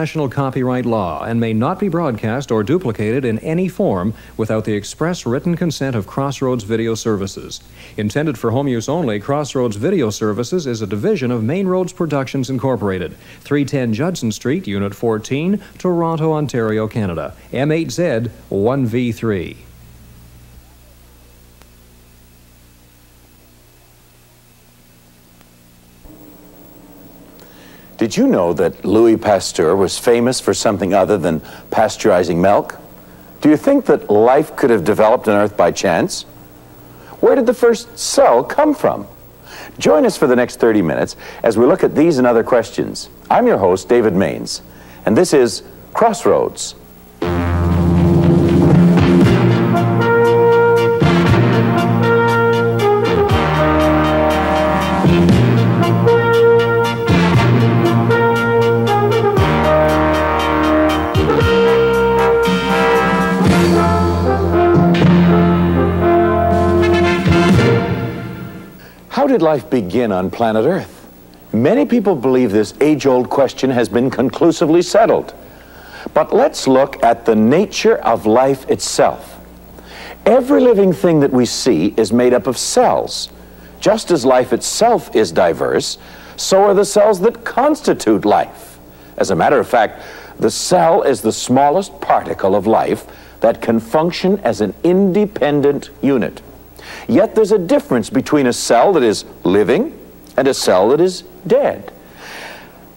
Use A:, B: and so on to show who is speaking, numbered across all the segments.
A: National copyright law and may not be broadcast or duplicated in any form without the express written consent of Crossroads Video Services. Intended for home use only, Crossroads Video Services is a division of Main Roads Productions Incorporated, 310 Judson Street, Unit 14, Toronto, Ontario, Canada. M8Z 1V3.
B: Did you know that Louis Pasteur was famous for something other than pasteurizing milk? Do you think that life could have developed on Earth by chance? Where did the first cell come from? Join us for the next 30 minutes as we look at these and other questions. I'm your host, David Mainse, and this is Crossroads. Did life begin on planet Earth? Many people believe this age old question has been conclusively settled. But let's look at the nature of life itself. Every living thing that we see is made up of cells. Just as life itself is diverse, so are the cells that constitute life. As a matter of fact, the cell is the smallest particle of life that can function as an independent unit. Yet there's a difference between a cell that is living and a cell that is dead.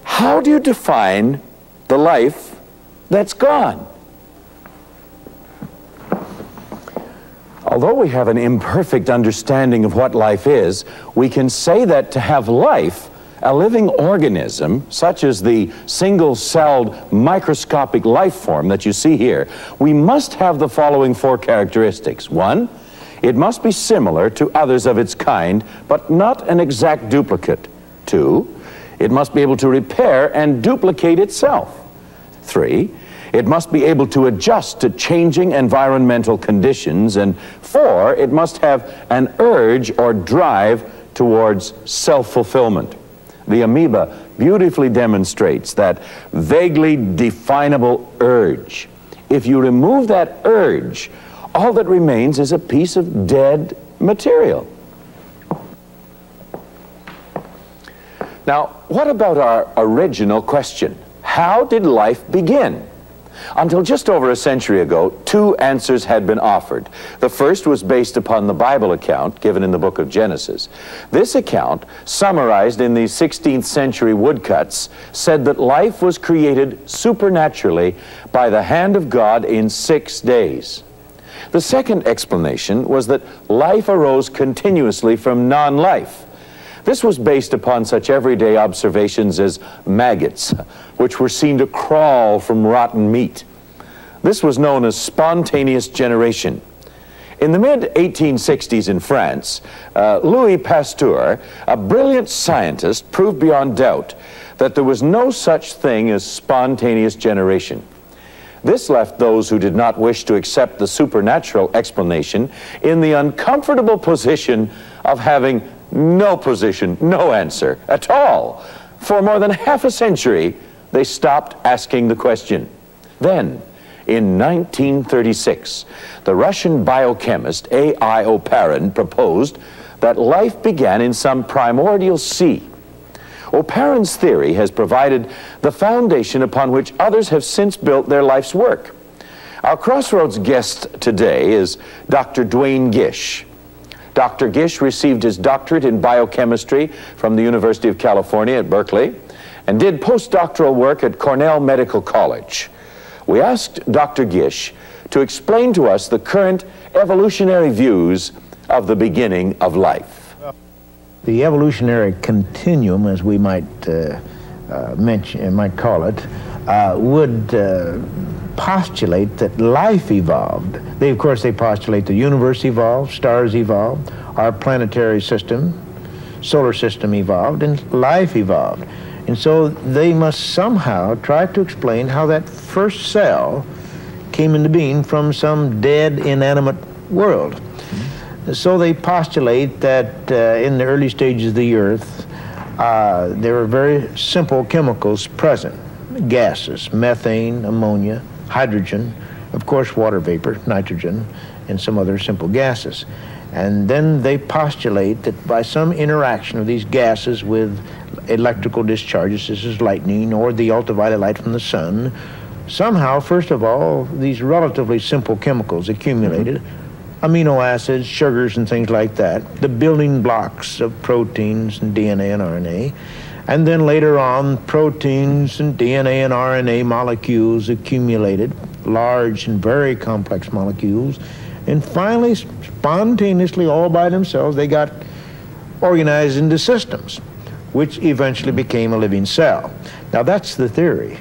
B: How do you define the life that's gone? Although we have an imperfect understanding of what life is, we can say that to have life, a living organism, such as the single celled microscopic life form that you see here, we must have the following four characteristics. One, it must be similar to others of its kind, but not an exact duplicate. Two, it must be able to repair and duplicate itself. Three, it must be able to adjust to changing environmental conditions. And four, it must have an urge or drive towards self fulfillment. The amoeba beautifully demonstrates that vaguely definable urge. If you remove that urge, all that remains is a piece of dead material. Now, what about our original question? How did life begin? Until just over a century ago, two answers had been offered. The first was based upon the Bible account given in the book of Genesis. This account, summarized in the 16th century woodcuts, said that life was created supernaturally by the hand of God in six days. The second explanation was that life arose continuously from non life. This was based upon such everyday observations as maggots, which were seen to crawl from rotten meat. This was known as spontaneous generation. In the mid 1860s in France, uh, Louis Pasteur, a brilliant scientist, proved beyond doubt that there was no such thing as spontaneous generation. This left those who did not wish to accept the supernatural explanation in the uncomfortable position of having no position, no answer at all. For more than half a century, they stopped asking the question. Then, in 1936, the Russian biochemist A.I. Oparin proposed that life began in some primordial sea. Oparin's theory has provided the foundation upon which others have since built their life's work. Our Crossroads guest today is Dr. Duane Gish. Dr. Gish received his doctorate in biochemistry from the University of California at Berkeley and did postdoctoral work at Cornell Medical College. We asked Dr. Gish to explain to us the current evolutionary views of the beginning of life.
C: The evolutionary continuum, as we might uh, uh, mention, might call it, uh, would uh, postulate that life evolved. They, of course, they postulate the universe evolved, stars evolved, our planetary system, solar system evolved, and life evolved. And so they must somehow try to explain how that first cell came into being from some dead, inanimate world. So they postulate that uh, in the early stages of the Earth, uh, there were very simple chemicals present gases methane, ammonia, hydrogen, of course, water vapor, nitrogen, and some other simple gases. And then they postulate that by some interaction of these gases with electrical discharges, such as lightning or the ultraviolet light from the sun, somehow, first of all, these relatively simple chemicals accumulated. Mm-hmm amino acids, sugars, and things like that, the building blocks of proteins and DNA and RNA. And then later on, proteins and DNA and RNA molecules accumulated, large and very complex molecules. And finally, spontaneously, all by themselves, they got organized into systems, which eventually became a living cell. Now, that's the theory.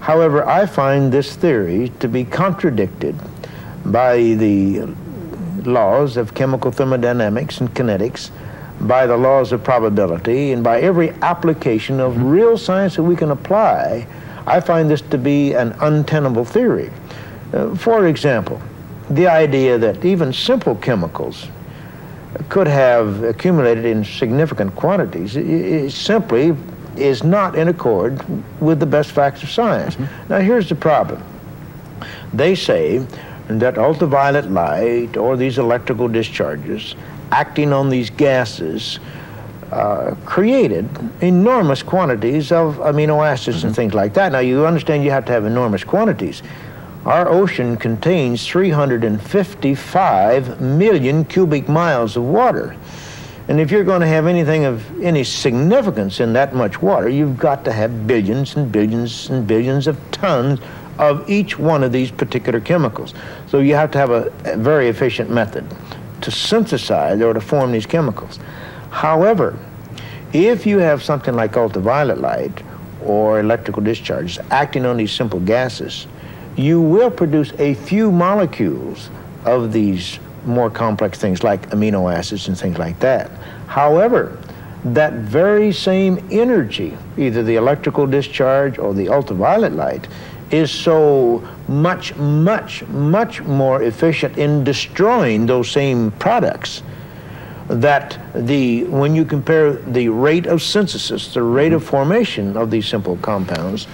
C: However, I find this theory to be contradicted by the laws of chemical thermodynamics and kinetics, by the laws of probability, and by every application of real science that we can apply, I find this to be an untenable theory. Uh, for example, the idea that even simple chemicals could have accumulated in significant quantities it, simply is not in accord with the best facts of science. Mm -hmm. Now, here's the problem. They say that ultraviolet light or these electrical discharges acting on these gases uh, created enormous quantities of amino acids mm -hmm. and things like that. Now, you understand you have to have enormous quantities. Our ocean contains 355 million cubic miles of water. And if you're going to have anything of any significance in that much water, you've got to have billions and billions and billions of tons of each one of these particular chemicals. So you have to have a, a very efficient method to synthesize or to form these chemicals. However, if you have something like ultraviolet light or electrical discharges acting on these simple gases, you will produce a few molecules of these more complex things like amino acids and things like that. However, that very same energy, either the electrical discharge or the ultraviolet light, is so much, much, much more efficient in destroying those same products that the when you compare the rate of synthesis, the rate of formation of these simple compounds,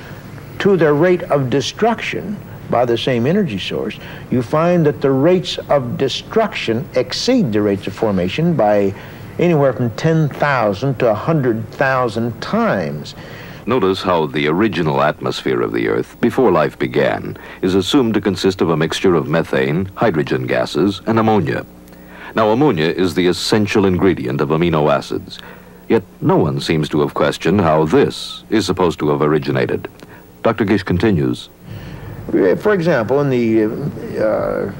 C: to their rate of destruction by the same energy source, you find that the rates of destruction exceed the rates of formation by anywhere from 10,000 to 100,000 times.
D: Notice how the original atmosphere of the Earth, before life began, is assumed to consist of a mixture of methane, hydrogen gases, and ammonia. Now, ammonia is the essential ingredient of amino acids. Yet no one seems to have questioned how this is supposed to have originated. Dr. Gish continues.
C: For example, in the uh,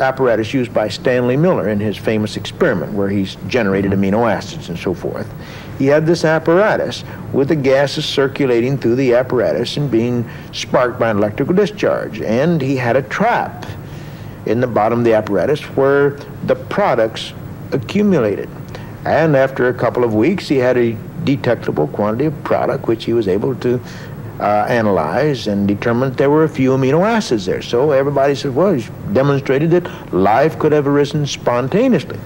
C: apparatus used by Stanley Miller in his famous experiment where he's generated amino acids and so forth, he had this apparatus with the gases circulating through the apparatus and being sparked by an electrical discharge. And he had a trap in the bottom of the apparatus where the products accumulated. And after a couple of weeks, he had a detectable quantity of product which he was able to uh, analyze and determine that there were a few amino acids there. So everybody said, well, he's demonstrated that life could have arisen spontaneously.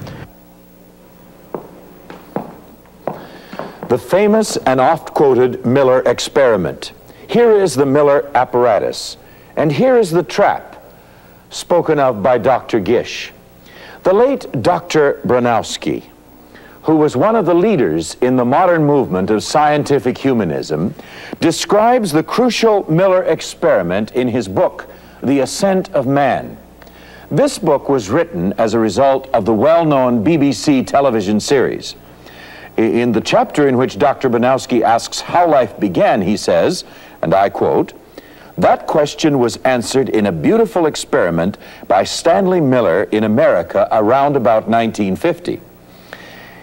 B: The famous and oft quoted Miller experiment. Here is the Miller apparatus, and here is the trap, spoken of by Dr. Gish. The late Dr. Bronowski, who was one of the leaders in the modern movement of scientific humanism, describes the crucial Miller experiment in his book, The Ascent of Man. This book was written as a result of the well known BBC television series. In the chapter in which Dr. Bronowski asks how life began, he says, and I quote, that question was answered in a beautiful experiment by Stanley Miller in America around about 1950.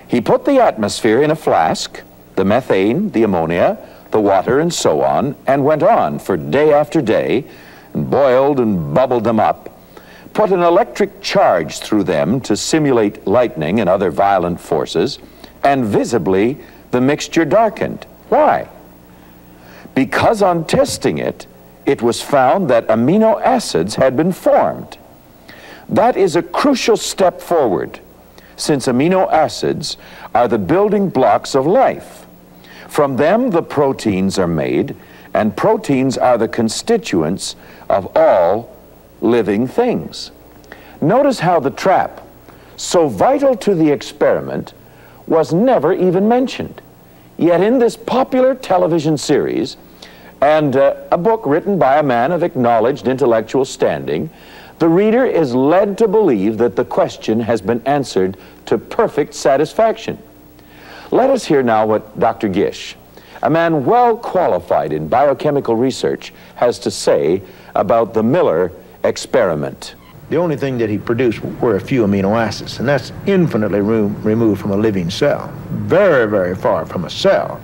B: He put the atmosphere in a flask, the methane, the ammonia, the water, and so on, and went on for day after day, and boiled and bubbled them up, put an electric charge through them to simulate lightning and other violent forces, and visibly the mixture darkened. Why? Because on testing it, it was found that amino acids had been formed. That is a crucial step forward, since amino acids are the building blocks of life. From them, the proteins are made, and proteins are the constituents of all living things. Notice how the trap, so vital to the experiment, was never even mentioned. Yet in this popular television series, and uh, a book written by a man of acknowledged intellectual standing, the reader is led to believe that the question has been answered to perfect satisfaction. Let us hear now what Dr. Gish, a man well qualified in biochemical research, has to say about the Miller experiment.
C: The only thing that he produced were a few amino acids, and that's infinitely removed from a living cell, very, very far from a cell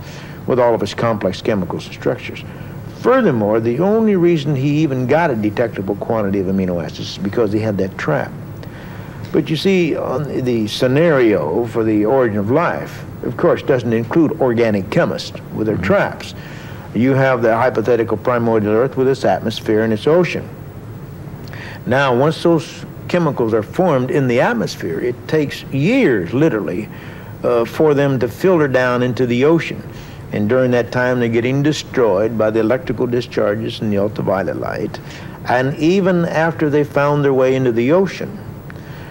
C: with all of its complex chemicals and structures. Furthermore, the only reason he even got a detectable quantity of amino acids is because he had that trap. But you see, on the scenario for the origin of life, of course, doesn't include organic chemists with their mm-hmm. traps. You have the hypothetical primordial Earth with its atmosphere and its ocean. Now, once those chemicals are formed in the atmosphere, it takes years, literally, uh, for them to filter down into the ocean. And during that time, they're getting destroyed by the electrical discharges and the ultraviolet light. And even after they found their way into the ocean,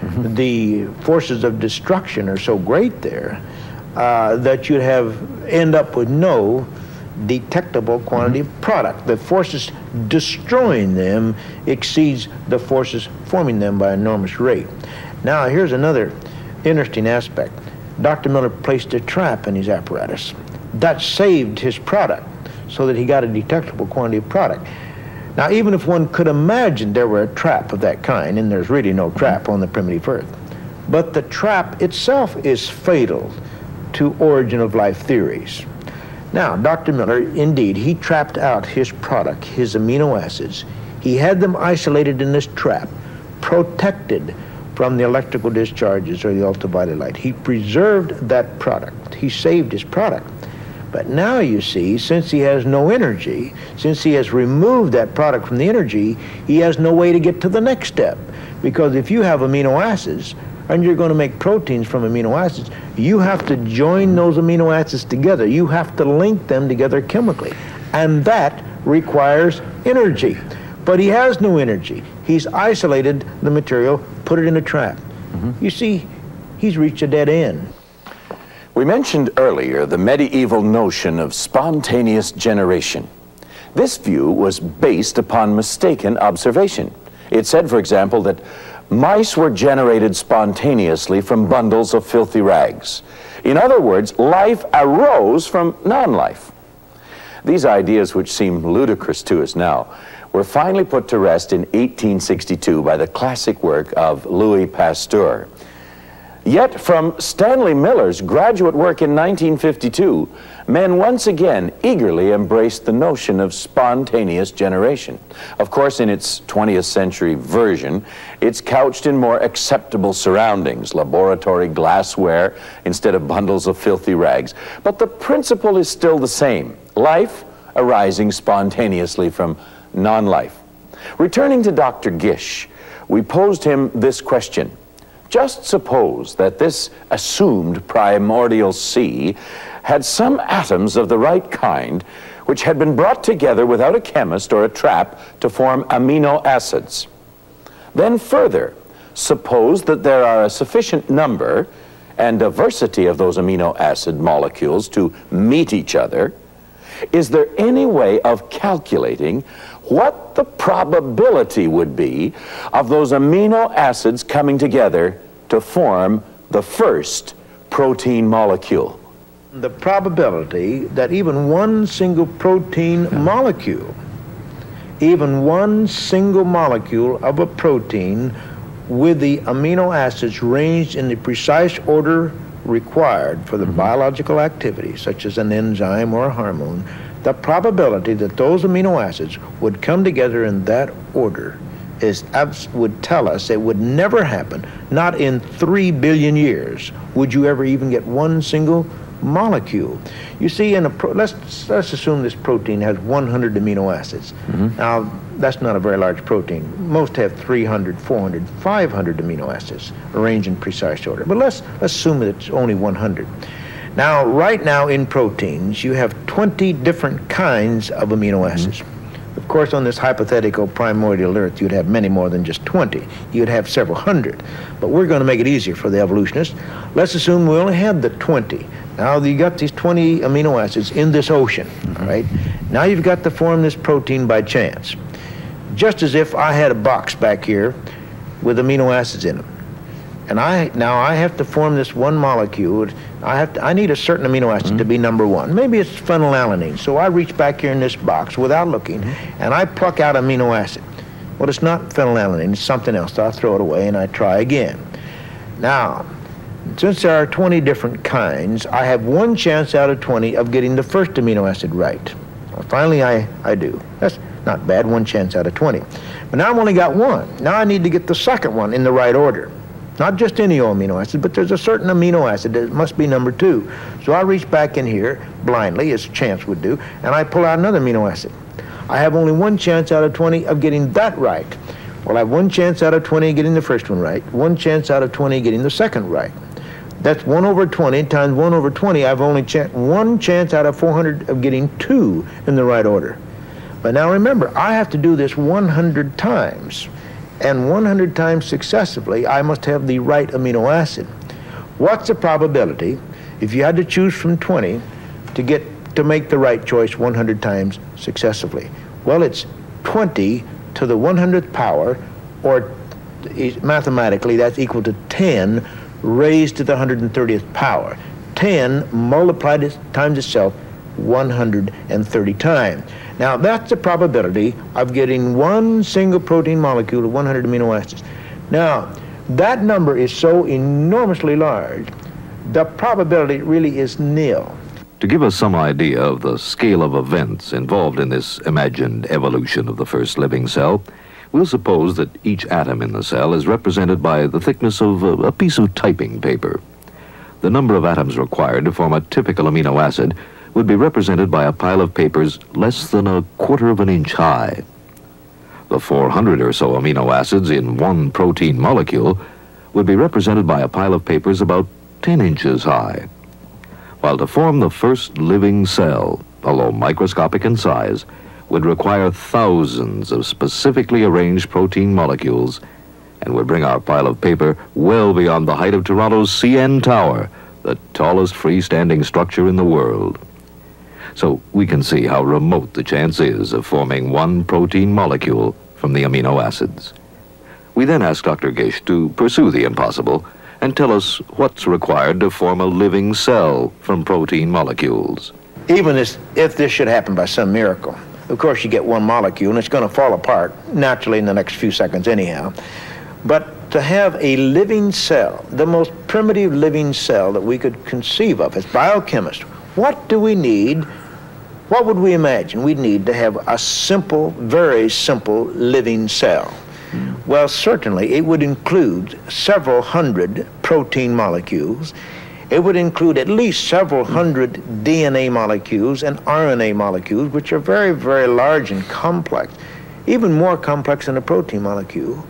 C: mm -hmm. the forces of destruction are so great there uh, that you'd have end up with no detectable quantity of product. The forces destroying them exceeds the forces forming them by enormous rate. Now, here's another interesting aspect. Dr. Miller placed a trap in his apparatus that saved his product so that he got a detectable quantity of product. Now, even if one could imagine there were a trap of that kind, and there's really no trap on the primitive Earth, but the trap itself is fatal to origin of life theories. Now, Dr. Miller, indeed, he trapped out his product, his amino acids. He had them isolated in this trap, protected from the electrical discharges or the ultraviolet light. He preserved that product. He saved his product. But now you see, since he has no energy, since he has removed that product from the energy, he has no way to get to the next step. Because if you have amino acids, and you're going to make proteins from amino acids, you have to join those amino acids together. You have to link them together chemically. And that requires energy. But he has no energy. He's isolated the material, put it in a trap. Mm -hmm. You see, he's reached a dead end.
B: We mentioned earlier the medieval notion of spontaneous generation. This view was based upon mistaken observation. It said, for example, that mice were generated spontaneously from bundles of filthy rags. In other words, life arose from non-life. These ideas, which seem ludicrous to us now, were finally put to rest in 1862 by the classic work of Louis Pasteur. Yet from Stanley Miller's graduate work in 1952, men once again eagerly embraced the notion of spontaneous generation. Of course, in its 20th century version, it's couched in more acceptable surroundings, laboratory glassware instead of bundles of filthy rags. But the principle is still the same, life arising spontaneously from non-life. Returning to Dr. Gish, we posed him this question. Just suppose that this assumed primordial sea had some atoms of the right kind which had been brought together without a chemist or a trap to form amino acids. Then further, suppose that there are a sufficient number and diversity of those amino acid molecules to meet each other, is there any way of calculating what the probability would be of those amino acids coming together to form the first protein molecule.
C: The probability that even one single protein molecule, even one single molecule of a protein with the amino acids ranged in the precise order required for the mm -hmm. biological activity, such as an enzyme or a hormone, the probability that those amino acids would come together in that order is would tell us it would never happen. Not in three billion years would you ever even get one single molecule. You see, in a let's let's assume this protein has 100 amino acids. Mm -hmm. Now that's not a very large protein. Most have 300, 400, 500 amino acids arranged in precise order. But let's, assume that it's only 100. Now, right now in proteins, you have 20 different kinds of amino acids. Of course, on this hypothetical primordial Earth, you'd have many more than just 20. You'd have several hundred. But we're going to make it easier for the evolutionists. Let's assume we only had the 20. Now you got these 20 amino acids in this ocean, all right? Now you've got to form this protein by chance. Just as if I had a box back here with amino acids in them. And I now I have to form this one molecule. I have to, I need a certain amino acid to mm-hmm. be number one. Maybe it's phenylalanine. So I reach back here in this box without looking, mm-hmm. and I pluck out amino acid. Well, it's not phenylalanine. It's something else. So I throw it away and I try again. Now, since there are 20 different kinds, I have one chance out of 20 of getting the first amino acid right. Well, finally, I, I do. That's not bad, one chance out of 20. But now I've only got one. Now I need to get the second one in the right order. Not just any amino acid, but there's a certain amino acid that must be number two. So I reach back in here blindly, as chance would do, and I pull out another amino acid. I have only one chance out of 20 of getting that right. Well, I have one chance out of 20 getting the first one right, one chance out of 20 getting the second right. That's 1 over 20 times 1 over 20. I've only ch- one chance out of 400 of getting two in the right order. But now remember, I have to do this 100 times. And 100 times successively, I must have the right amino acid. What's the probability, if you had to choose from 20, to get to make the right choice 100 times successively? Well, it's 20 to the 100th power, or mathematically, that's equal to 10 raised to the 130th power. 10 multiplied times itself 130 times. Now, that's the probability of getting one single protein molecule of 100 amino acids. Now, that number is so enormously large, the probability really is nil.
D: To give us some idea of the scale of events involved in this imagined evolution of the first living cell, we'll suppose that each atom in the cell is represented by the thickness of a, a piece of typing paper. The number of atoms required to form a typical amino acid would be represented by a pile of papers less than a quarter of an inch high. The 400 or so amino acids in one protein molecule would be represented by a pile of papers about 10 inches high. While to form the first living cell, although microscopic in size, would require thousands of specifically arranged protein molecules and would bring our pile of paper well beyond the height of Toronto's CN Tower, the tallest freestanding structure in the world. So we can see how remote the chance is of forming one protein molecule from the amino acids. We then ask Dr. Gish to pursue the impossible and tell us what's required to form a living cell from protein molecules.
C: even if this should happen by some miracle. Of course, you get one molecule and it's going to fall apart naturally in the next few seconds, anyhow. But to have a living cell, the most primitive living cell that we could conceive of as biochemists, what do we need? What would we imagine? We'd need to have a simple, very simple living cell. Hmm. Well, certainly it would include several hundred protein molecules. It would include at least several hundred DNA molecules and RNA molecules, which are very, very large and complex, even more complex than a protein molecule.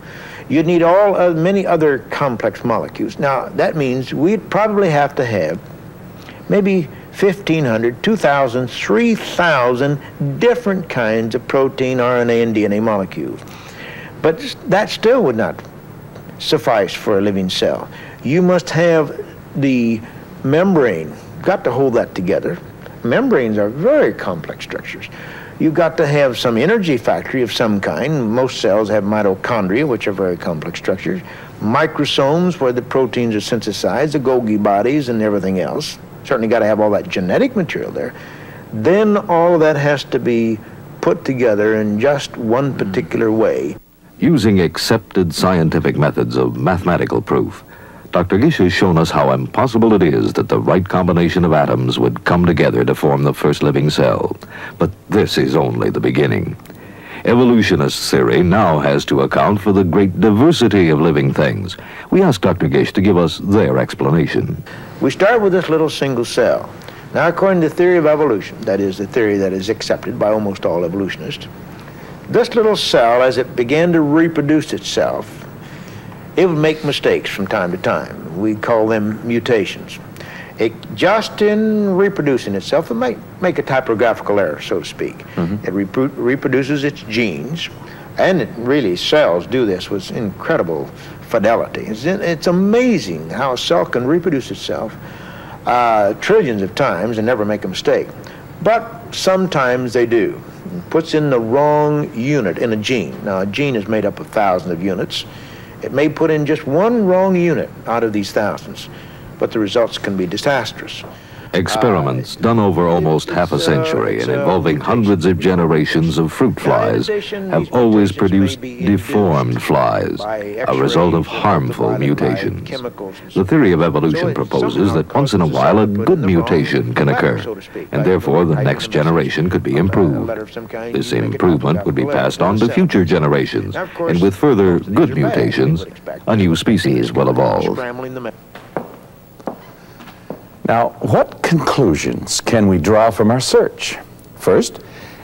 C: You'd need all many other complex molecules. Now, that means we'd probably have to have maybe 1,500, 2,000, 3,000 different kinds of protein, RNA, and DNA molecules. But that still would not suffice for a living cell. You must have the membrane, got to hold that together. Membranes are very complex structures. You've got to have some energy factory of some kind. Most cells have mitochondria, which are very complex structures, microsomes, where the proteins are synthesized, the Golgi bodies, and everything else. Certainly got to have all that genetic material there. Then all of that has to be put together in just one particular way.
D: Using accepted scientific methods of mathematical proof, Dr. Gish has shown us how impossible it is that the right combination of atoms would come together to form the first living cell. But this is only the beginning. Evolutionist theory now has to account for the great diversity of living things. We ask Dr. Gish to give us their explanation.
C: We start with this little single cell. Now, according to the theory of evolution, that is the theory that is accepted by almost all evolutionists, this little cell, as it began to reproduce itself, it would make mistakes from time to time. We call them mutations. It just in reproducing itself, it might make a typographical error, so to speak. It repro- reproduces its genes, and it really cells do this with incredible fidelity. It's, it's amazing how a cell can reproduce itself uh, trillions of times and never make a mistake. But sometimes they do. It puts in the wrong unit in a gene. Now, a gene is made up of thousands of units. It may put in just one wrong unit out of these thousands, but the results can be disastrous.
D: Experiments done over almost half a century and involving hundreds of generations of fruit flies have always produced deformed flies, a result of harmful mutations. The theory of evolution proposes that once in a while a good mutation can occur, and therefore the next generation could be improved. This improvement would be passed on to future generations, and with further good mutations, a new species will evolve.
B: Now, what conclusions can we draw from our search? First,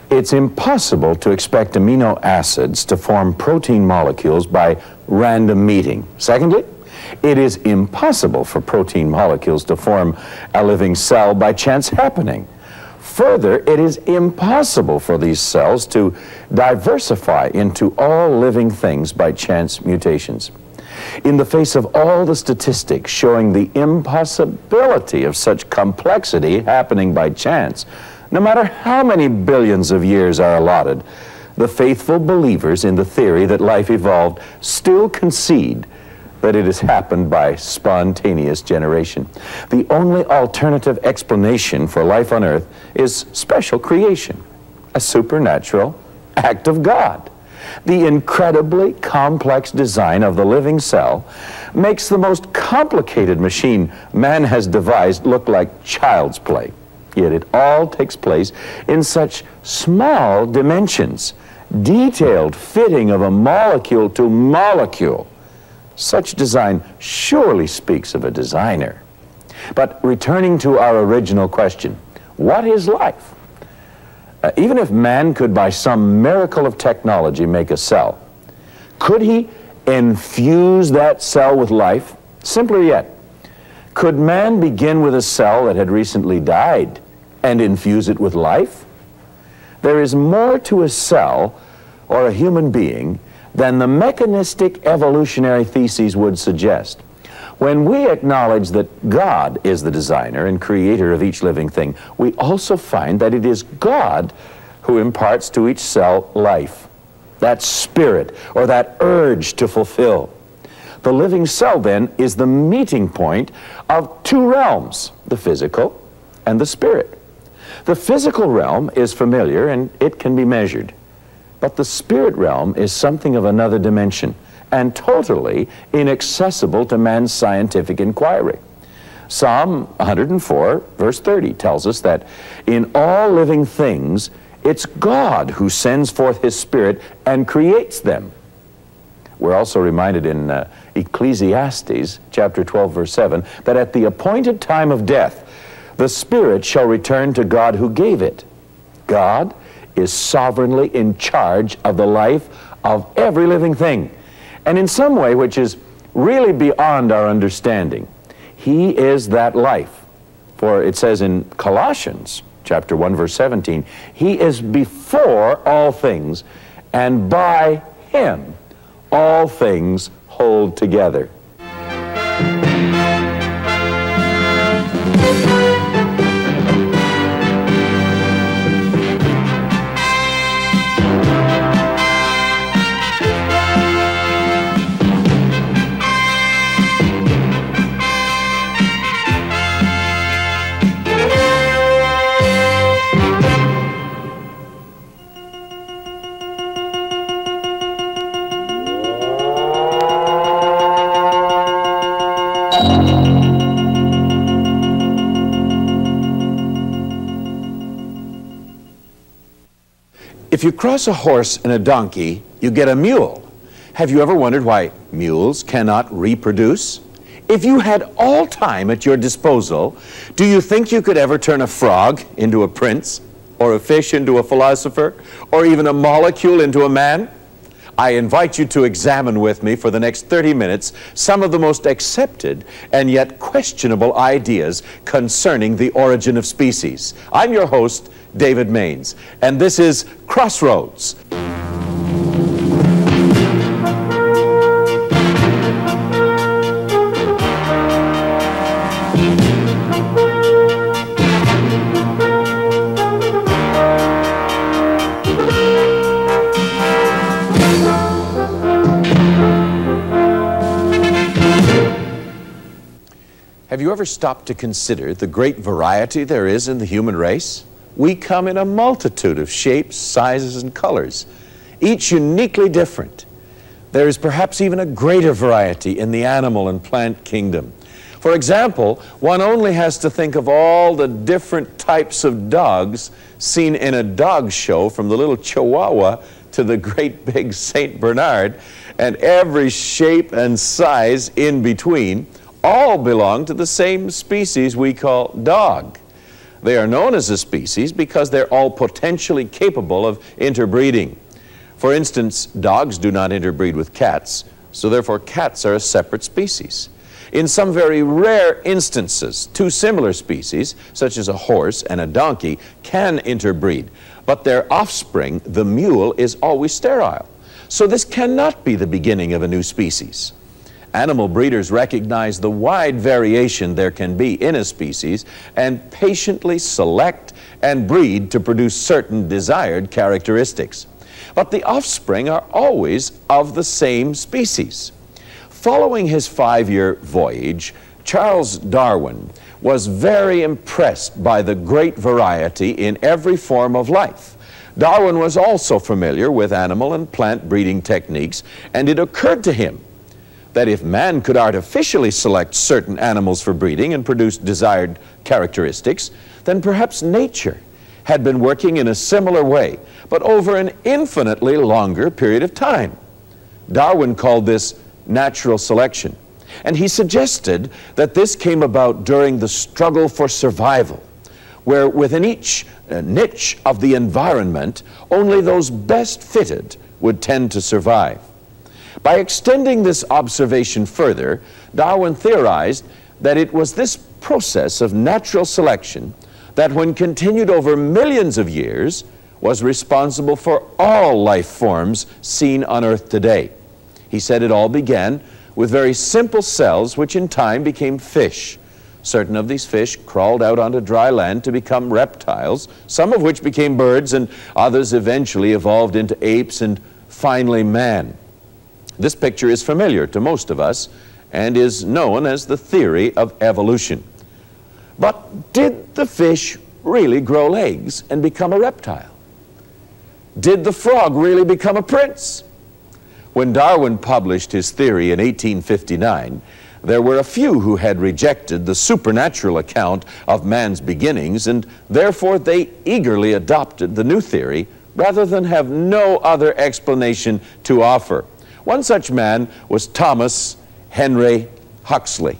B: it's impossible to expect amino acids to form protein molecules by random meeting. Secondly, it is impossible for protein molecules to form a living cell by chance happening. Further, it is impossible for these cells to diversify into all living things by chance mutations. In the face of all the statistics showing the impossibility of such complexity happening by chance, no matter how many billions of years are allotted, the faithful believers in the theory that life evolved still concede that it has happened by spontaneous generation. The only alternative explanation for life on earth is special creation, a supernatural act of God. The incredibly complex design of the living cell makes the most complicated machine man has devised look like child's play. Yet it all takes place in such small dimensions, detailed fitting of a molecule to molecule. Such design surely speaks of a designer. But returning to our original question, what is life? Uh, even if man could, by some miracle of technology, make a cell, could he infuse that cell with life? Simpler yet, could man begin with a cell that had recently died and infuse it with life? There is more to a cell or a human being than the mechanistic evolutionary theses would suggest. When we acknowledge that God is the designer and creator of each living thing, we also find that it is God who imparts to each cell life, that spirit or that urge to fulfill. The living cell, then, is the meeting point of two realms the physical and the spirit. The physical realm is familiar and it can be measured. But the spirit realm is something of another dimension and totally inaccessible to man's scientific inquiry. Psalm 104, verse 30, tells us that in all living things, it's God who sends forth his Spirit and creates them. We're also reminded in uh, Ecclesiastes chapter 12, verse 7, that at the appointed time of death, the Spirit shall return to God who gave it. God is sovereignly in charge of the life of every living thing. And in some way, which is really beyond our understanding, He is that life. For it says in Colossians chapter 1, verse 17, He is before all things, and by Him all things hold together. If you cross a horse and a donkey, you get a mule. Have you ever wondered why mules cannot reproduce? If you had all time at your disposal, do you think you could ever turn a frog into a prince, or a fish into a philosopher, or even a molecule into a man? I invite you to examine with me for the next 30 minutes some of the most accepted and yet questionable ideas concerning the origin of species. I'm your host, David Mainse, and this is Crossroads. You ever stopped to consider the great variety there is in the human race? We come in a multitude of shapes, sizes, and colors, each uniquely different. There is perhaps even a greater variety in the animal and plant kingdom. For example, one only has to think of all the different types of dogs seen in a dog show from the little Chihuahua to the great big St. Bernard, and every shape and size in between all belong to the same species we call dog. They are known as a species because they're all potentially capable of interbreeding. For instance, dogs do not interbreed with cats, so therefore cats are a separate species. In some very rare instances, two similar species, such as a horse and a donkey, can interbreed, but their offspring, the mule, is always sterile. So this cannot be the beginning of a new species. Animal breeders recognize the wide variation there can be in a species and patiently select and breed to produce certain desired characteristics. But the offspring are always of the same species. Following his five year voyage, Charles Darwin was very impressed by the great variety in every form of life. Darwin was also familiar with animal and plant breeding techniques, and it occurred to him that if man could artificially select certain animals for breeding and produce desired characteristics, then perhaps nature had been working in a similar way, but over an infinitely longer period of time. Darwin called this natural selection. And he suggested that this came about during the struggle for survival, where within each uh, niche of the environment, only those best fitted would tend to survive. By extending this observation further, Darwin theorized that it was this process of natural selection that, when continued over millions of years, was responsible for all life forms seen on Earth today. He said it all began with very simple cells, which in time became fish. Certain of these fish crawled out onto dry land to become reptiles, some of which became birds, and others eventually evolved into apes and finally man. This picture is familiar to most of us and is known as the theory of evolution. But did the fish really grow legs and become a reptile? Did the frog really become a prince? When Darwin published his theory in 1859, there were a few who had rejected the supernatural account of man's beginnings, and therefore they eagerly adopted the new theory rather than have no other explanation to offer. One such man was Thomas Henry Huxley.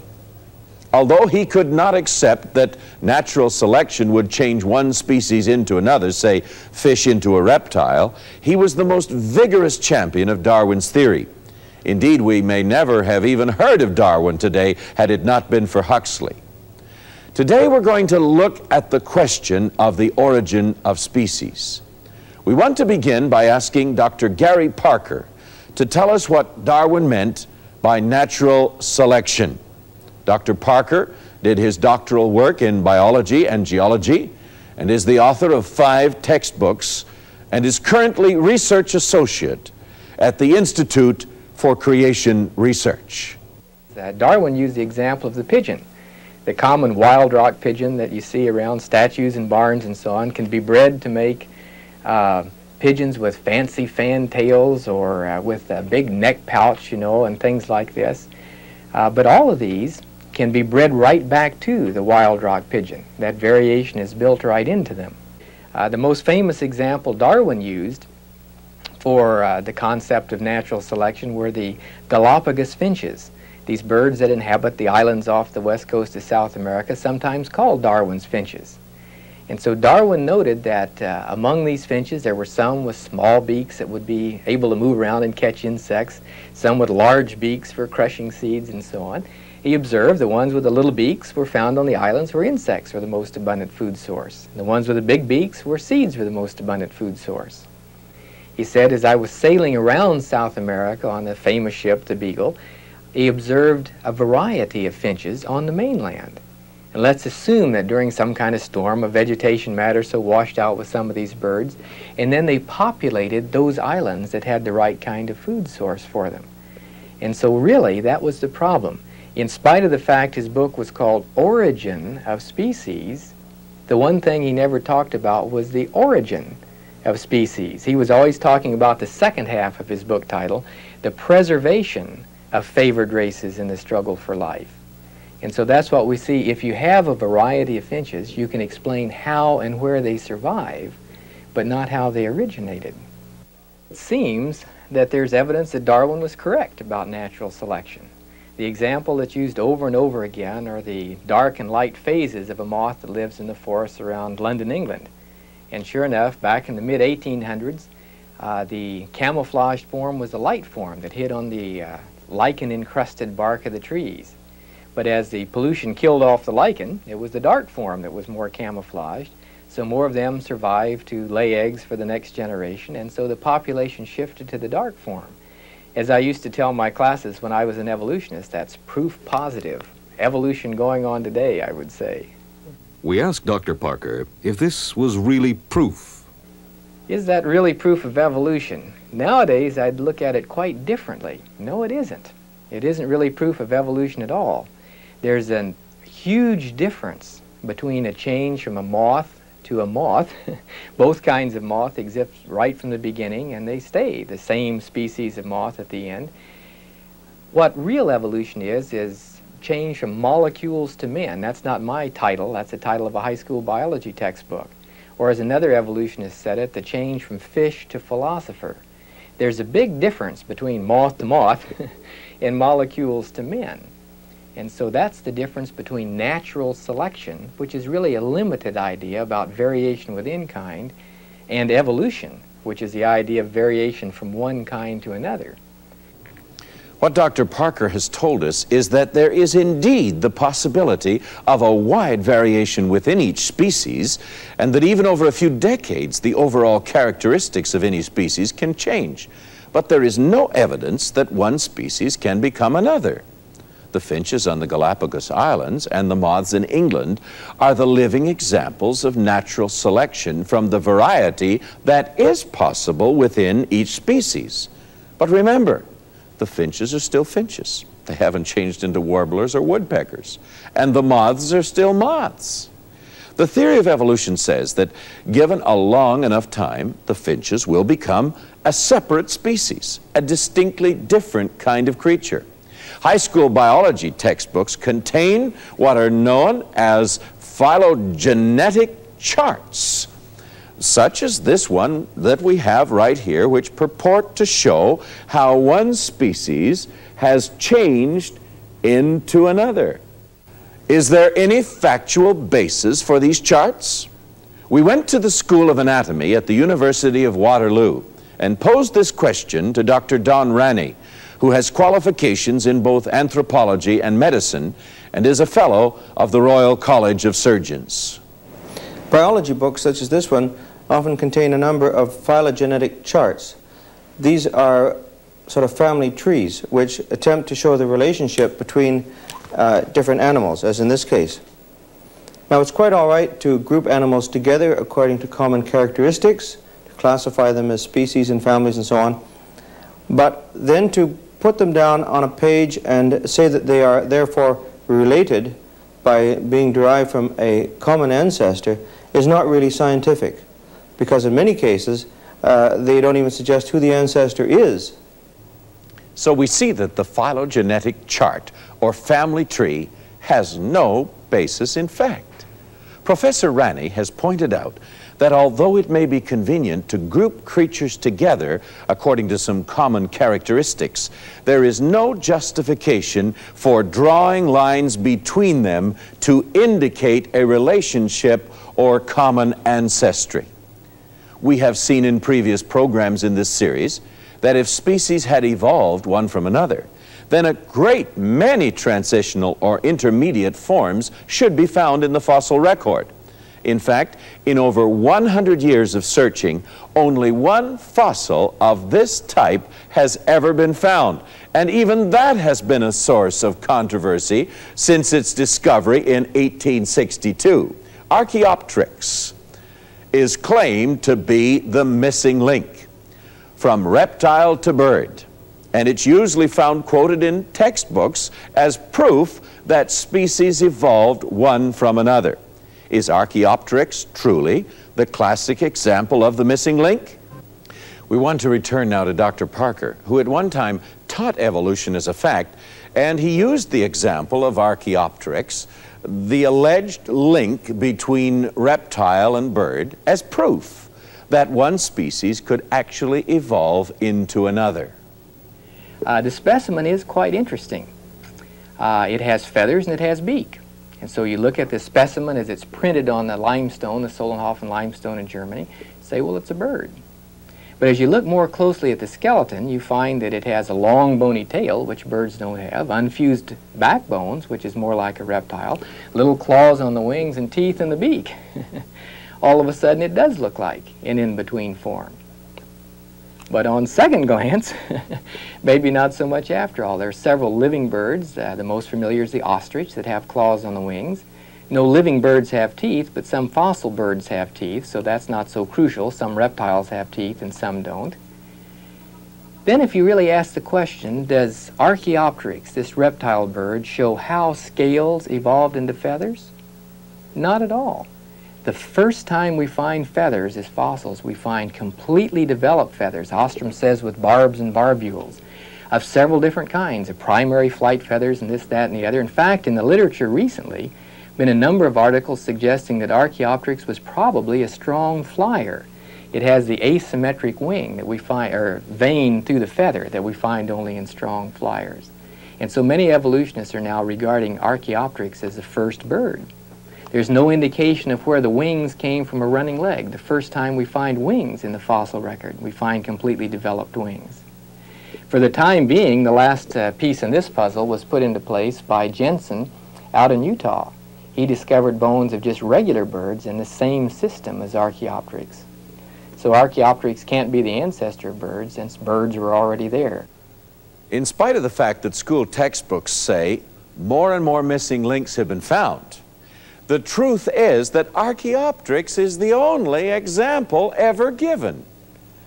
B: Although he could not accept that natural selection would change one species into another, say fish into a reptile, he was the most vigorous champion of Darwin's theory. Indeed, we may never have even heard of Darwin today had it not been for Huxley. Today we're going to look at the question of the origin of species. We want to begin by asking Dr. Gary Parker to tell us what Darwin meant by natural selection. Dr. Parker did his doctoral work in biology and geology and is the author of five textbooks and is currently research associate at the Institute for Creation Research.
E: Uh, Darwin used the example of the pigeon. The common wild rock pigeon that you see around statues and barns and so on can be bred to make uh, pigeons with fancy fan tails or uh, with a big neck pouch, you know, and things like this. Uh, but all of these can be bred right back to the wild rock pigeon. That variation is built right into them. Uh, the most famous example Darwin used for uh, the concept of natural selection were the Galapagos finches. These birds that inhabit the islands off the west coast of South America, sometimes called Darwin's finches. And so Darwin noted that uh, among these finches, there were some with small beaks that would be able to move around and catch insects, some with large beaks for crushing seeds and so on. He observed the ones with the little beaks were found on the islands where insects were the most abundant food source. The ones with the big beaks where seeds were the most abundant food source. He said, as I was sailing around South America on the famous ship, the Beagle, he observed a variety of finches on the mainland. And let's assume that during some kind of storm, a vegetation matter so washed out with some of these birds, and then they populated those islands that had the right kind of food source for them. And so really, that was the problem. In spite of the fact his book was called Origin of Species, the one thing he never talked about was the origin of species. He was always talking about the second half of his book title, the preservation of favored races in the struggle for life. And so that's what we see. If you have a variety of finches, you can explain how and where they survive, but not how they originated. It seems that there's evidence that Darwin was correct about natural selection. The example that's used over and over again are the dark and light phases of a moth that lives in the forests around London, England. And sure enough, back in the mid-1800s, uh, the camouflaged form was the light form that hid on the uh, lichen-encrusted bark of the trees. But as the pollution killed off the lichen, it was the dark form that was more camouflaged. So more of them survived to lay eggs for the next generation, and so the population shifted to the dark form. As I used to tell my classes when I was an evolutionist, that's proof positive. Evolution going on today, I would say.
D: We asked Dr. Parker if this was really proof.
E: Is that really proof of evolution? Nowadays, I'd look at it quite differently. No, it isn't. It isn't really proof of evolution at all. There's a huge difference between a change from a moth to a moth. Both kinds of moth exist right from the beginning, and they stay the same species of moth at the end. What real evolution is, is change from molecules to men. That's not my title. That's the title of a high school biology textbook. Or as another evolutionist said it, the change from fish to philosopher. There's a big difference between moth to moth and molecules to men. And so that's the difference between natural selection, which is really a limited idea about variation within kind, and evolution, which is the idea of variation from one kind to another.
B: What Dr. Parker has told us is that there is indeed the possibility of a wide variation within each species, and that even over a few decades, the overall characteristics of any species can change. But there is no evidence that one species can become another. The finches on the Galapagos Islands and the moths in England are the living examples of natural selection from the variety that is possible within each species. But remember, the finches are still finches. They haven't changed into warblers or woodpeckers. And the moths are still moths. The theory of evolution says that given a long enough time, the finches will become a separate species, a distinctly different kind of creature. High school biology textbooks contain what are known as phylogenetic charts such as this one that we have right here, which purport to show how one species has changed into another. Is there any factual basis for these charts? We went to the School of Anatomy at the University of Waterloo and posed this question to Dr. Don Ranney, who has qualifications in both anthropology and medicine and is a fellow of the Royal College of Surgeons.
F: Biology books such as this one often contain a number of phylogenetic charts. These are sort of family trees which attempt to show the relationship between uh, different animals, as in this case. Now it's quite all right to group animals together according to common characteristics, to classify them as species and families and so on, but then to put them down on a page and say that they are therefore related by being derived from a common ancestor is not really scientific because in many cases uh, they don't even suggest who the ancestor is.
B: So we see that the phylogenetic chart or family tree has no basis in fact. Professor Ranney has pointed out that although it may be convenient to group creatures together according to some common characteristics, there is no justification for drawing lines between them to indicate a relationship or common ancestry. We have seen in previous programs in this series that if species had evolved one from another, then a great many transitional or intermediate forms should be found in the fossil record. In fact, in over 100 years of searching, only one fossil of this type has ever been found. And even that has been a source of controversy since its discovery in 1862. Archaeopteryx is claimed to be the missing link from reptile to bird. And it's usually found quoted in textbooks as proof that species evolved one from another. Is Archaeopteryx truly the classic example of the missing link? We want to return now to Dr. Parker, who at one time taught evolution as a fact, and he used the example of Archaeopteryx, the alleged link between reptile and bird, as proof that one species could actually evolve into another.
E: Uh, the specimen is quite interesting. Uh, it has feathers and it has beak. And so you look at this specimen as it's printed on the limestone, the Solnhofen limestone in Germany, say, well, it's a bird. But as you look more closely at the skeleton, you find that it has a long bony tail, which birds don't have, unfused backbones, which is more like a reptile, little claws on the wings and teeth in the beak. All of a sudden it does look like an in-between form. But on second glance, maybe not so much after all. There are several living birds. Uh, the most familiar is the ostrich that have claws on the wings. No living birds have teeth, but some fossil birds have teeth, so that's not so crucial. Some reptiles have teeth and some don't. Then if you really ask the question, does Archaeopteryx, this reptile bird, show how scales evolved into feathers? Not at all. The first time we find feathers as fossils, we find completely developed feathers. Ostrom says with barbs and barbules of several different kinds, of primary flight feathers and this, that, and the other. In fact, in the literature recently, been a number of articles suggesting that Archaeopteryx was probably a strong flyer. It has the asymmetric wing that we find, or vein through the feather that we find only in strong flyers. And so many evolutionists are now regarding Archaeopteryx as the first bird. There's no indication of where the wings came from a running leg. The first time we find wings in the fossil record, we find completely developed wings. For the time being, the last uh, piece in this puzzle was put into place by Jensen out in Utah. He discovered bones of just regular birds in the same system as Archaeopteryx. So Archaeopteryx can't be the ancestor of birds since birds were already there.
B: In spite of the fact that school textbooks say more and more missing links have been found, the truth is that Archaeopteryx is the only example ever given.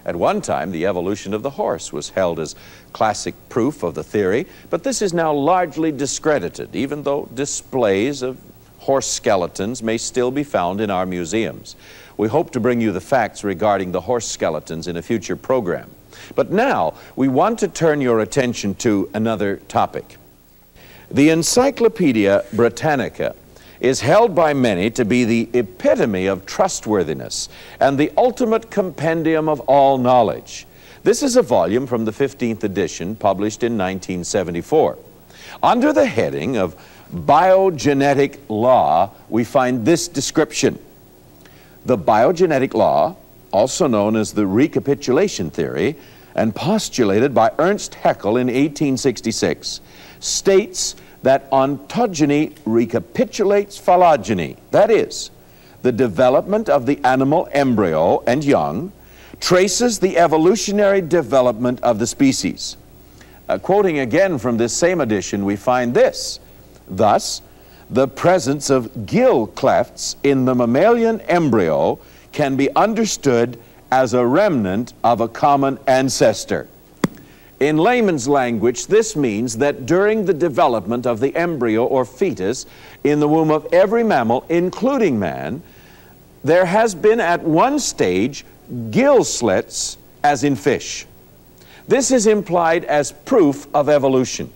B: At one time, the evolution of the horse was held as classic proof of the theory, but this is now largely discredited, even though displays of horse skeletons may still be found in our museums. We hope to bring you the facts regarding the horse skeletons in a future program. But now, we want to turn your attention to another topic. The Encyclopedia Britannica is held by many to be the epitome of trustworthiness and the ultimate compendium of all knowledge. This is a volume from the 15th edition published in 1974. Under the heading of biogenetic law, we find this description. The biogenetic law, also known as the recapitulation theory, and postulated by Ernst Haeckel in 1866, states that ontogeny recapitulates phylogeny. That is, the development of the animal embryo and young traces the evolutionary development of the species. Uh, quoting again from this same edition, we find this. Thus, the presence of gill clefts in the mammalian embryo can be understood as a remnant of a common ancestor. In layman's language, this means that during the development of the embryo or fetus in the womb of every mammal, including man, there has been at one stage gill slits, as in fish. This is implied as proof of evolution.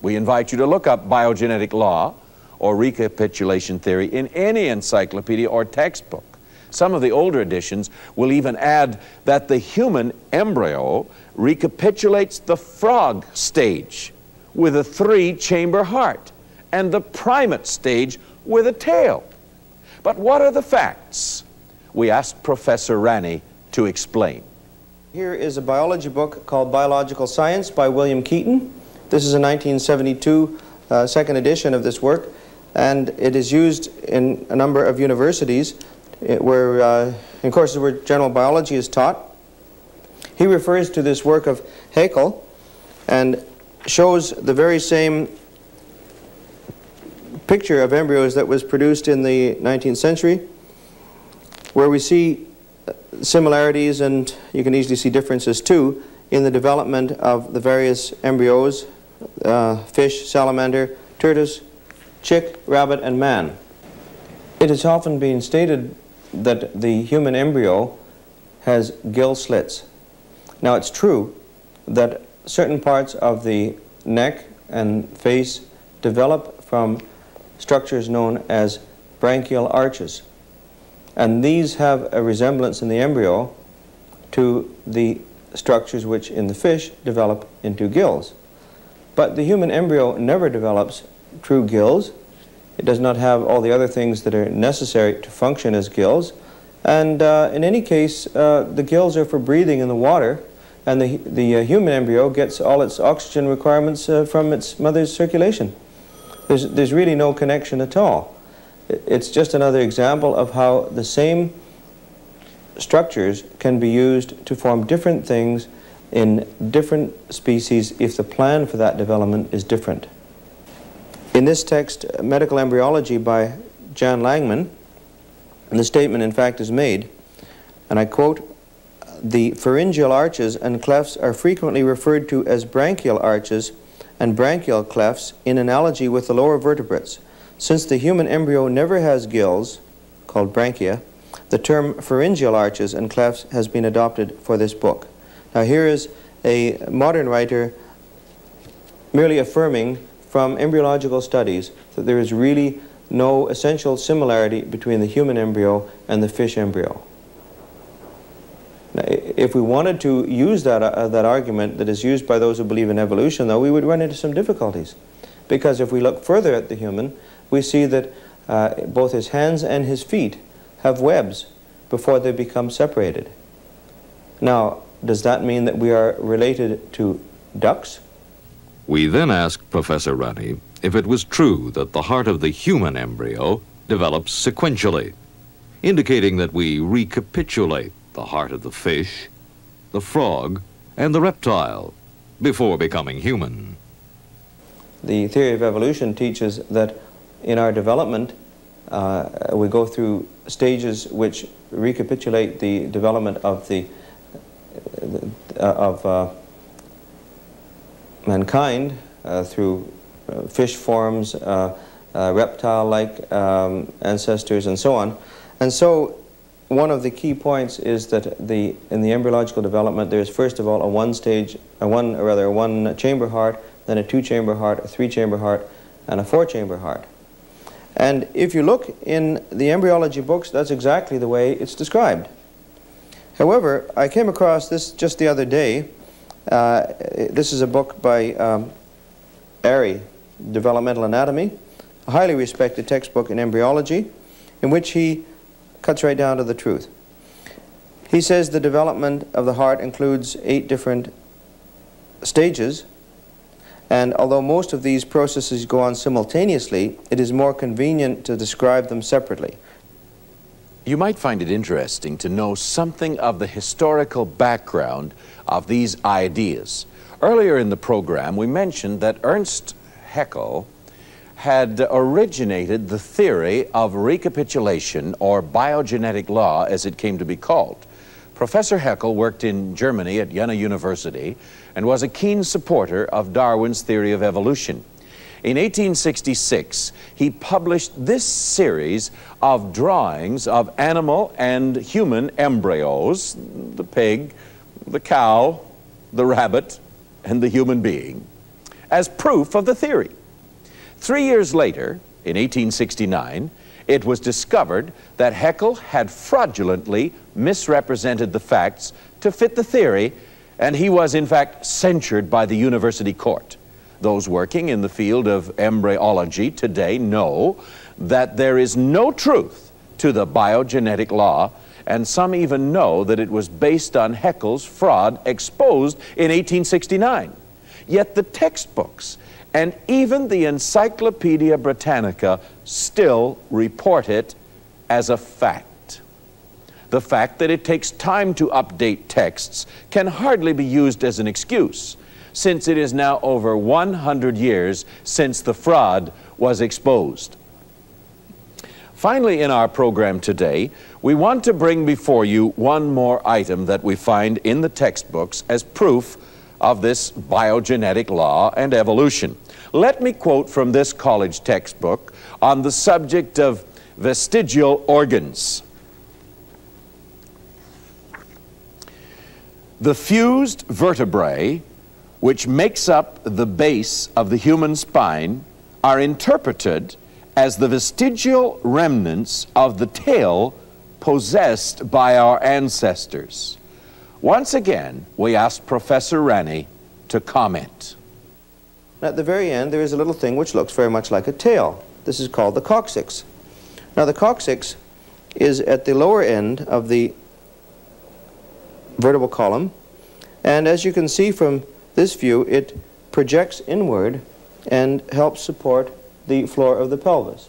B: We invite you to look up biogenetic law or recapitulation theory in any encyclopedia or textbook. Some of the older editions will even add that the human embryo recapitulates the frog stage with a three chamber heart and the primate stage with a tail. But what are the facts? We asked Professor Ranney to explain.
F: Here is a biology book called Biological Science by William Keeton. This is a 1972 uh, second edition of this work, and it is used in a number of universities eh, where, uh, in courses where general biology is taught. He refers to this work of Haeckel and shows the very same picture of embryos that was produced in the 19th century, where we see similarities and you can easily see differences too in the development of the various embryos, uh, fish, salamander, tortoise, chick, rabbit, and man. It has often been stated that the human embryo has gill slits. Now it's true that certain parts of the neck and face develop from structures known as branchial arches. And these have a resemblance in the embryo to the structures which in the fish develop into gills. But the human embryo never develops true gills. It does not have all the other things that are necessary to function as gills. And uh, in any case, uh, the gills are for breathing in the water, and the, the uh, human embryo gets all its oxygen requirements uh, from its mother's circulation. There's, there's really no connection at all. It's just another example of how the same structures can be used to form different things in different species if the plan for that development is different. In this text, Medical Embryology by Jan Langman, and the statement in fact is made, and I quote, the pharyngeal arches and clefts are frequently referred to as branchial arches and branchial clefts in analogy with the lower vertebrates. Since the human embryo never has gills, called branchia, the term pharyngeal arches and clefts has been adopted for this book. Now here is a modern writer merely affirming from embryological studies that there is really no essential similarity between the human embryo and the fish embryo. Now, if we wanted to use that, uh, that argument that is used by those who believe in evolution, though, we would run into some difficulties. Because if we look further at the human, we see that uh, both his hands and his feet have webs before they become separated. Now, does that mean that we are related to ducks?
D: We then asked Professor Ranney if it was true that the heart of the human embryo develops sequentially, indicating that we recapitulate the heart of the fish, the frog, and the reptile before becoming human.
F: The theory of evolution teaches that in our development, uh, we go through stages which recapitulate the development of the uh, of uh, mankind uh, through uh, fish forms, uh, reptile-like um, ancestors, and so on. And so one of the key points is that the, in the embryological development, there's first of all a one-stage, a one, or rather a one-chamber heart, then a two-chamber heart, a three-chamber heart, and a four-chamber heart. And if you look in the embryology books, that's exactly the way it's described. However, I came across this just the other day. Uh, this is a book by um, Arey, Developmental Anatomy, a highly respected textbook in embryology, in which he cuts right down to the truth. He says the development of the heart includes eight different stages, and although most of these processes go on simultaneously, it is more convenient to describe them separately.
B: You might find it interesting to know something of the historical background of these ideas. Earlier in the program, we mentioned that Ernst Haeckel had originated the theory of recapitulation or biogenetic law as it came to be called. Professor Haeckel worked in Germany at Jena University and was a keen supporter of Darwin's theory of evolution. In 1866, he published this series of drawings of animal and human embryos, the pig, the cow, the rabbit, and the human being, as proof of the theory. Three years later, in 1869, it was discovered that Haeckel had fraudulently misrepresented the facts to fit the theory, and he was in fact censured by the university court. Those working in the field of embryology today know that there is no truth to the biogenetic law, and some even know that it was based on Haeckel's fraud exposed in 1869. Yet the textbooks and even the Encyclopedia Britannica still report it as a fact. The fact that it takes time to update texts can hardly be used as an excuse, since it is now over 100 years since the fraud was exposed. Finally, in our program today, we want to bring before you one more item that we find in the textbooks as proof of this biogenetic law and evolution. Let me quote from this college textbook on the subject of vestigial organs. The fused vertebrae, which makes up the base of the human spine, are interpreted as the vestigial remnants of the tail possessed by our ancestors. Once again, we ask Professor Ranney to comment.
F: At the very end, there is a little thing which looks very much like a tail. This is called the coccyx. Now, the coccyx is at the lower end of the vertebral column, and as you can see from this view, it projects inward and helps support the floor of the pelvis.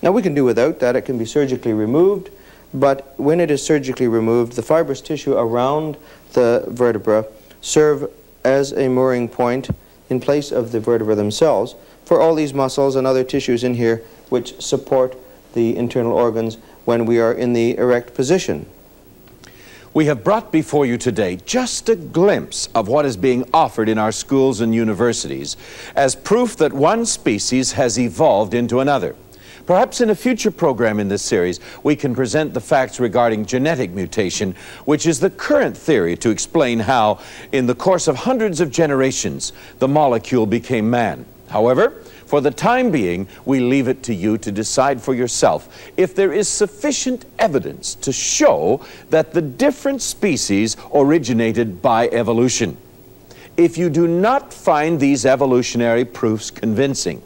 F: Now, we can do without that. It can be surgically removed, but when it is surgically removed, the fibrous tissue around the vertebra serve as a mooring point in place of the vertebra themselves for all these muscles and other tissues in here which support the internal organs when we are in the erect position.
B: We have brought before you today just a glimpse of what is being offered in our schools and universities as proof that one species has evolved into another. Perhaps in a future program in this series, we can present the facts regarding genetic mutation, which is the current theory to explain how, in the course of hundreds of generations, the molecule became man. However, for the time being, we leave it to you to decide for yourself if there is sufficient evidence to show that the different species originated by evolution. If you do not find these evolutionary proofs convincing,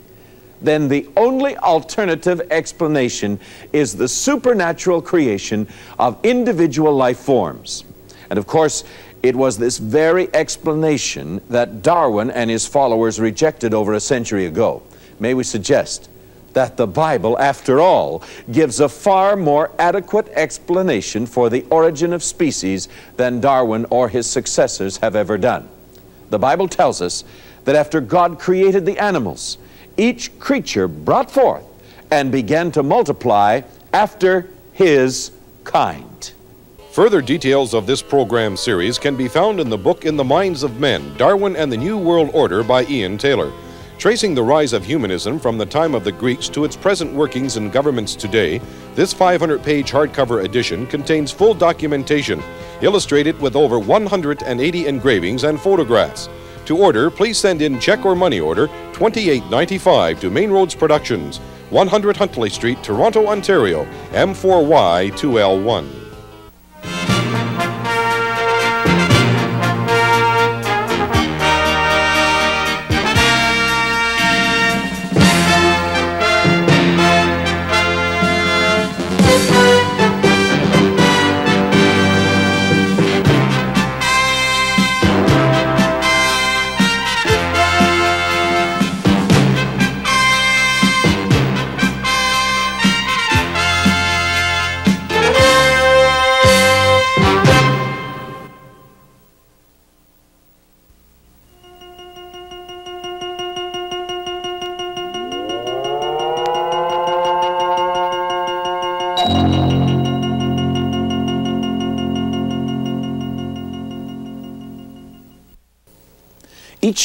B: then the only alternative explanation is the supernatural creation of individual life forms. And of course, it was this very explanation that Darwin and his followers rejected over a century ago. May we suggest that the Bible, after all, gives a far more adequate explanation for the origin of species than Darwin or his successors have ever done. The Bible tells us that after God created the animals, each creature brought forth and began to multiply after his kind.
G: Further details of this program series can be found in the book In the Minds of Men Darwin and the New World Order by Ian Taylor. Tracing the rise of humanism from the time of the Greeks to its present workings in governments today, this 500 page hardcover edition contains full documentation, illustrated with over 180 engravings and photographs. To order, please send in check or money order 2895 to Main Roads Productions, 100 Huntley Street, Toronto, Ontario, M4Y2L1.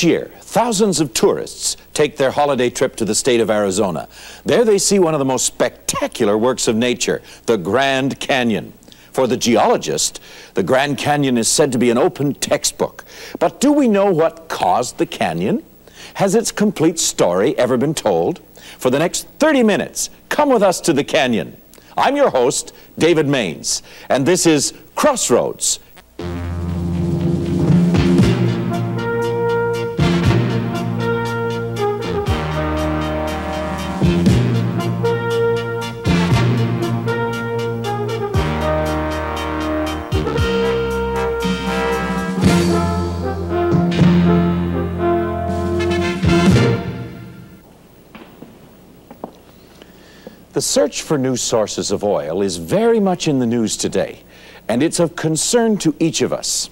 B: Each year, thousands of tourists take their holiday trip to the state of Arizona. There they see one of the most spectacular works of nature, the Grand Canyon. For the geologist, the Grand Canyon is said to be an open textbook. But do we know what caused the canyon? Has its complete story ever been told? For the next 30 minutes, come with us to the canyon. I'm your host, David Mainse, and this is Crossroads The search for new sources of oil is very much in the news today, and it's of concern to each of us.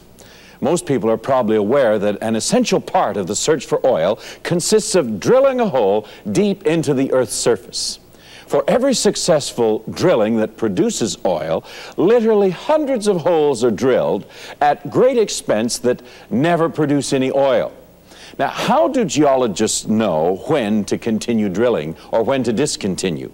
B: Most people are probably aware that an essential part of the search for oil consists of drilling a hole deep into the Earth's surface. For every successful drilling that produces oil, literally hundreds of holes are drilled at great expense that never produce any oil. Now, how do geologists know when to continue drilling or when to discontinue?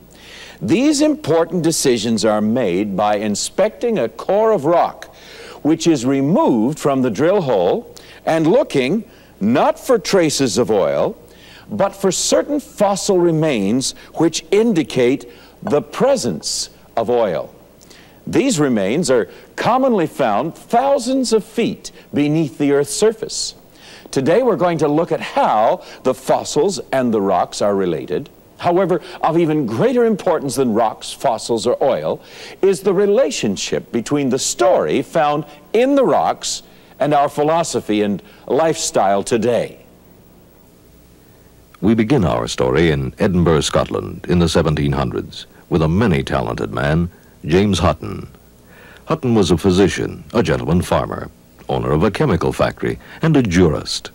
B: These important decisions are made by inspecting a core of rock which is removed from the drill hole and looking not for traces of oil, but for certain fossil remains which indicate the presence of oil. These remains are commonly found thousands of feet beneath the Earth's surface. Today we're going to look at how the fossils and the rocks are related, However, of even greater importance than rocks, fossils, or oil is the relationship between the story found in the rocks and our philosophy and lifestyle today.
D: We begin our story in Edinburgh, Scotland, in the 1700s, with a many talented man, James Hutton. Hutton was a physician, a gentleman farmer, owner of a chemical factory, and a jurist.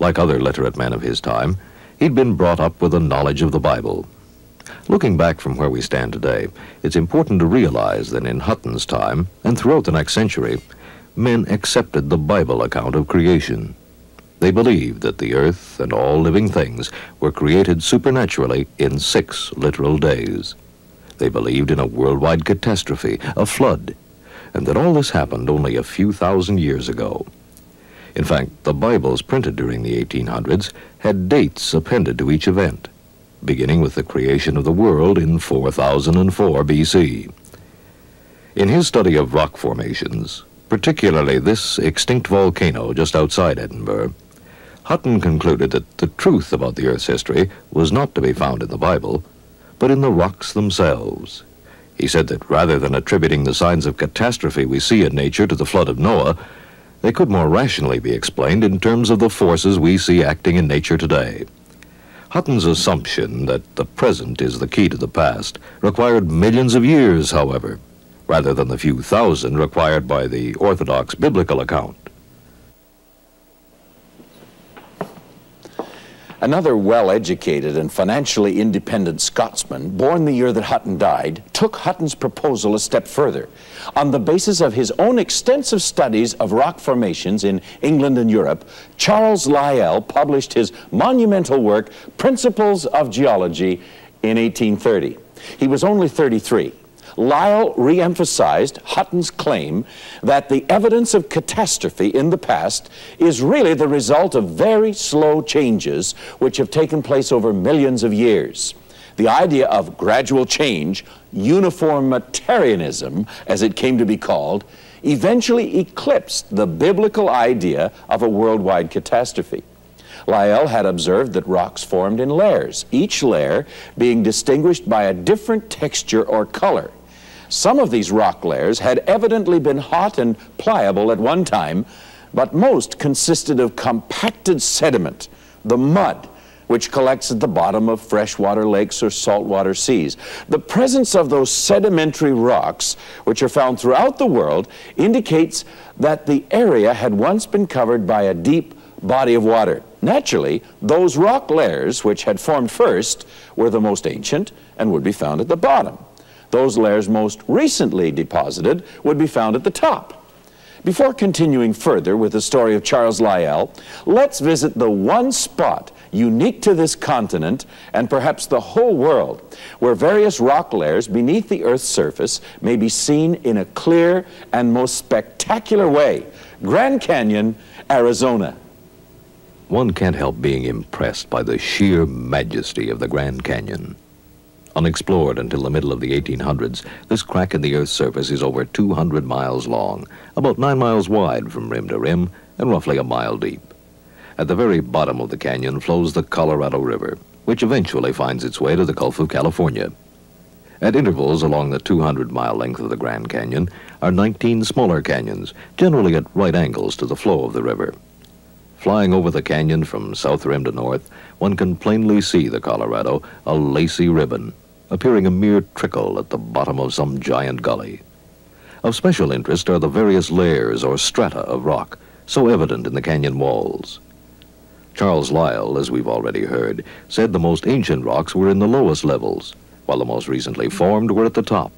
D: Like other literate men of his time, He'd been brought up with a knowledge of the Bible. Looking back from where we stand today, it's important to realize that in Hutton's time, and throughout the next century, men accepted the Bible account of creation. They believed that the earth and all living things were created supernaturally in six literal days. They believed in a worldwide catastrophe, a flood, and that all this happened only a few thousand years ago. In fact, the Bibles printed during the 1800s had dates appended to each event, beginning with the creation of the world in 4004 BC. In his study of rock formations, particularly this extinct volcano just outside Edinburgh, Hutton concluded that the truth about the Earth's history was not to be found in the Bible, but in the rocks themselves. He said that rather than attributing the signs of catastrophe we see in nature to the flood of Noah, they could more rationally be explained in terms of the forces we see acting in nature today. Hutton's assumption that the present is the key to the past required millions of years, however, rather than the few thousand required by the orthodox biblical account.
B: Another well-educated and financially independent Scotsman, born the year that Hutton died, took Hutton's proposal a step further. On the basis of his own extensive studies of rock formations in England and Europe, Charles Lyell published his monumental work, Principles of Geology, in 1830. He was only 33. Lyell re-emphasized Hutton's claim that the evidence of catastrophe in the past is really the result of very slow changes which have taken place over millions of years. The idea of gradual change, uniformitarianism, as it came to be called, eventually eclipsed the biblical idea of a worldwide catastrophe. Lyell had observed that rocks formed in layers, each layer being distinguished by a different texture or color. Some of these rock layers had evidently been hot and pliable at one time, but most consisted of compacted sediment, the mud, which collects at the bottom of freshwater lakes or saltwater seas. The presence of those sedimentary rocks, which are found throughout the world, indicates that the area had once been covered by a deep body of water. Naturally, those rock layers which had formed first were the most ancient and would be found at the bottom. Those layers most recently deposited would be found at the top. Before continuing further with the story of Charles Lyell, let's visit the one spot unique to this continent and perhaps the whole world where various rock layers beneath the Earth's surface may be seen in a clear and most spectacular way. Grand Canyon, Arizona.
D: One can't help being impressed by the sheer majesty of the Grand Canyon. Unexplored until the middle of the 1800s, this crack in the Earth's surface is over 200 miles long, about 9 miles wide from rim to rim, and roughly a mile deep. At the very bottom of the canyon flows the Colorado River, which eventually finds its way to the Gulf of California. At intervals along the 200-mile length of the Grand Canyon are 19 smaller canyons, generally at right angles to the flow of the river. Flying over the canyon from south rim to north, one can plainly see the Colorado, a lacy ribbon, appearing a mere trickle at the bottom of some giant gully. Of special interest are the various layers or strata of rock, so evident in the canyon walls. Charles Lyell, as we've already heard, said the most ancient rocks were in the lowest levels, while the most recently formed were at the top.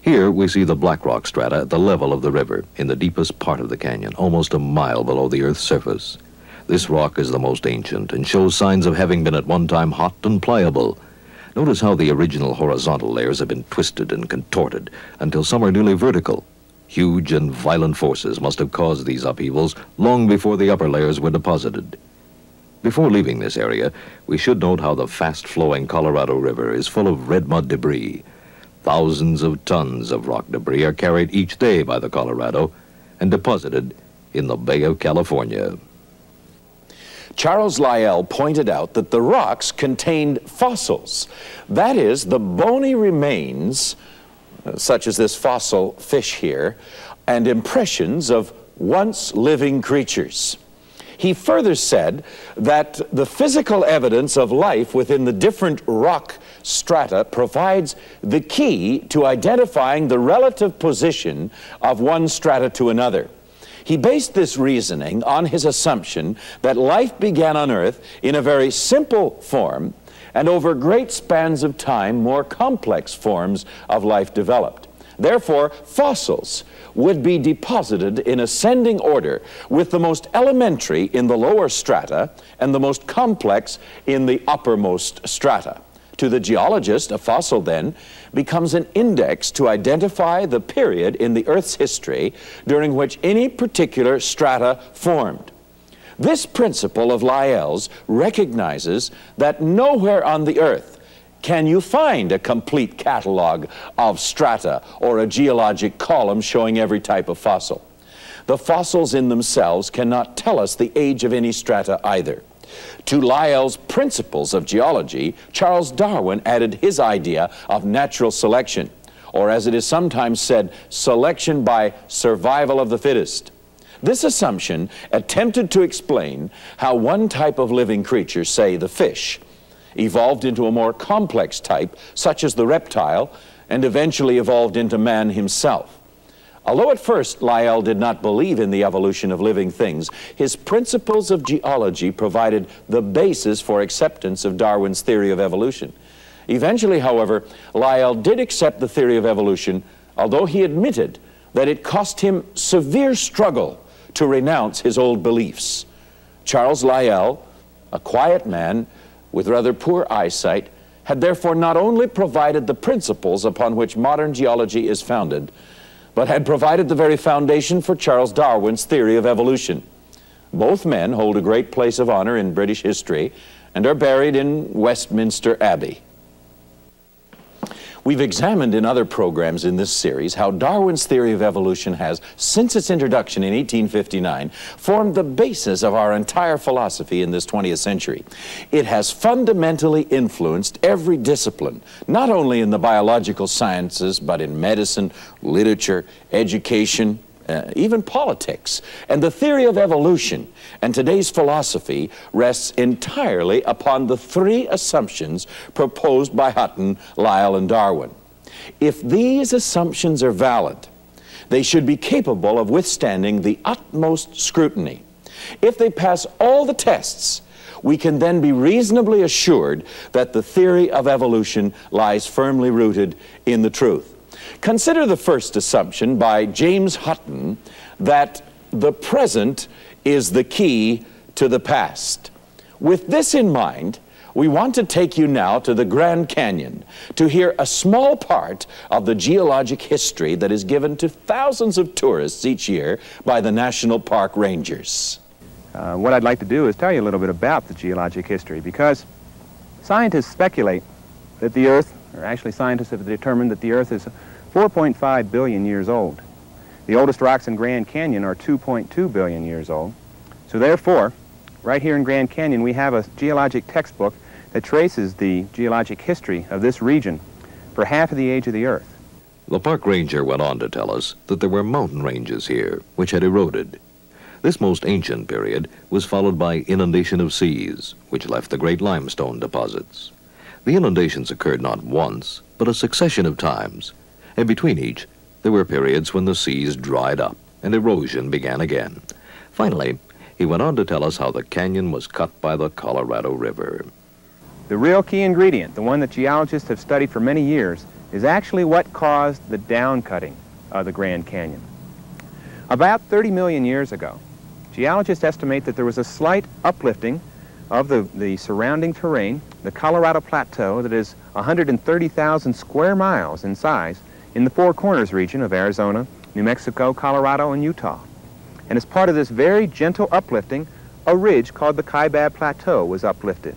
D: Here we see the black rock strata at the level of the river, in the deepest part of the canyon, almost a mile below the Earth's surface. This rock is the most ancient and shows signs of having been at one time hot and pliable. Notice how the original horizontal layers have been twisted and contorted until some are nearly vertical. Huge and violent forces must have caused these upheavals long before the upper layers were deposited. Before leaving this area, we should note how the fast-flowing Colorado River is full of red mud debris. Thousands of tons of rock debris are carried each day by the Colorado and deposited in the Bay of California.
B: Charles Lyell pointed out that the rocks contained fossils. That is, the bony remains, uh, such as this fossil fish here, and impressions of once living creatures. He further said that the physical evidence of life within the different rock strata provides the key to identifying the relative position of one strata to another. He based this reasoning on his assumption that life began on Earth in a very simple form and over great spans of time more complex forms of life developed. Therefore, fossils would be deposited in ascending order, with the most elementary in the lower strata and the most complex in the uppermost strata. To the geologist, a fossil then becomes an index to identify the period in the Earth's history during which any particular strata formed. This principle of Lyell's recognizes that nowhere on the Earth can you find a complete catalog of strata or a geologic column showing every type of fossil? The fossils in themselves cannot tell us the age of any strata either. To Lyell's principles of geology, Charles Darwin added his idea of natural selection, or as it is sometimes said, selection by survival of the fittest. This assumption attempted to explain how one type of living creature, say the fish, evolved into a more complex type, such as the reptile, and eventually evolved into man himself. Although at first Lyell did not believe in the evolution of living things, his principles of geology provided the basis for acceptance of Darwin's theory of evolution. Eventually, however, Lyell did accept the theory of evolution, although he admitted that it cost him severe struggle to renounce his old beliefs. Charles Lyell, a quiet man, with rather poor eyesight, had therefore not only provided the principles upon which modern geology is founded, but had provided the very foundation for Charles Darwin's theory of evolution. Both men hold a great place of honor in British history and are buried in Westminster Abbey. We've examined in other programs in this series how Darwin's theory of evolution has, since its introduction in 1859, formed the basis of our entire philosophy in this 20th century. It has fundamentally influenced every discipline, not only in the biological sciences, but in medicine, literature, education, uh, even politics. And the theory of evolution and today's philosophy rests entirely upon the three assumptions proposed by Hutton, Lyell, and Darwin. If these assumptions are valid, they should be capable of withstanding the utmost scrutiny. If they pass all the tests, we can then be reasonably assured that the theory of evolution lies firmly rooted in the truth. Consider the first assumption by James Hutton that the present is the key to the past. With this in mind, we want to take you now to the Grand Canyon to hear a small part of the geologic history that is given to thousands of tourists each year by the National Park Rangers.
H: Uh, what I'd like to do is tell you a little bit about the geologic history because scientists speculate that the Earth, or actually scientists have determined that the Earth is 4.5 billion years old. The oldest rocks in Grand Canyon are 2.2 billion years old. So therefore, right here in Grand Canyon, we have a geologic textbook that traces the geologic history of this region for half of the age of the Earth.
D: The park ranger went on to tell us that there were mountain ranges here, which had eroded. This most ancient period was followed by inundation of seas, which left the great limestone deposits. The inundations occurred not once, but a succession of times, and between each, there were periods when the seas dried up and erosion began again. Finally, he went on to tell us how the canyon was cut by the Colorado River.
H: The real key ingredient, the one that geologists have studied for many years, is actually what caused the downcutting of the Grand Canyon. About 30 million years ago, geologists estimate that there was a slight uplifting of the, the surrounding terrain, the Colorado Plateau, that is 130,000 square miles in size, in the Four Corners region of Arizona, New Mexico, Colorado, and Utah. And as part of this very gentle uplifting, a ridge called the Kaibab Plateau was uplifted.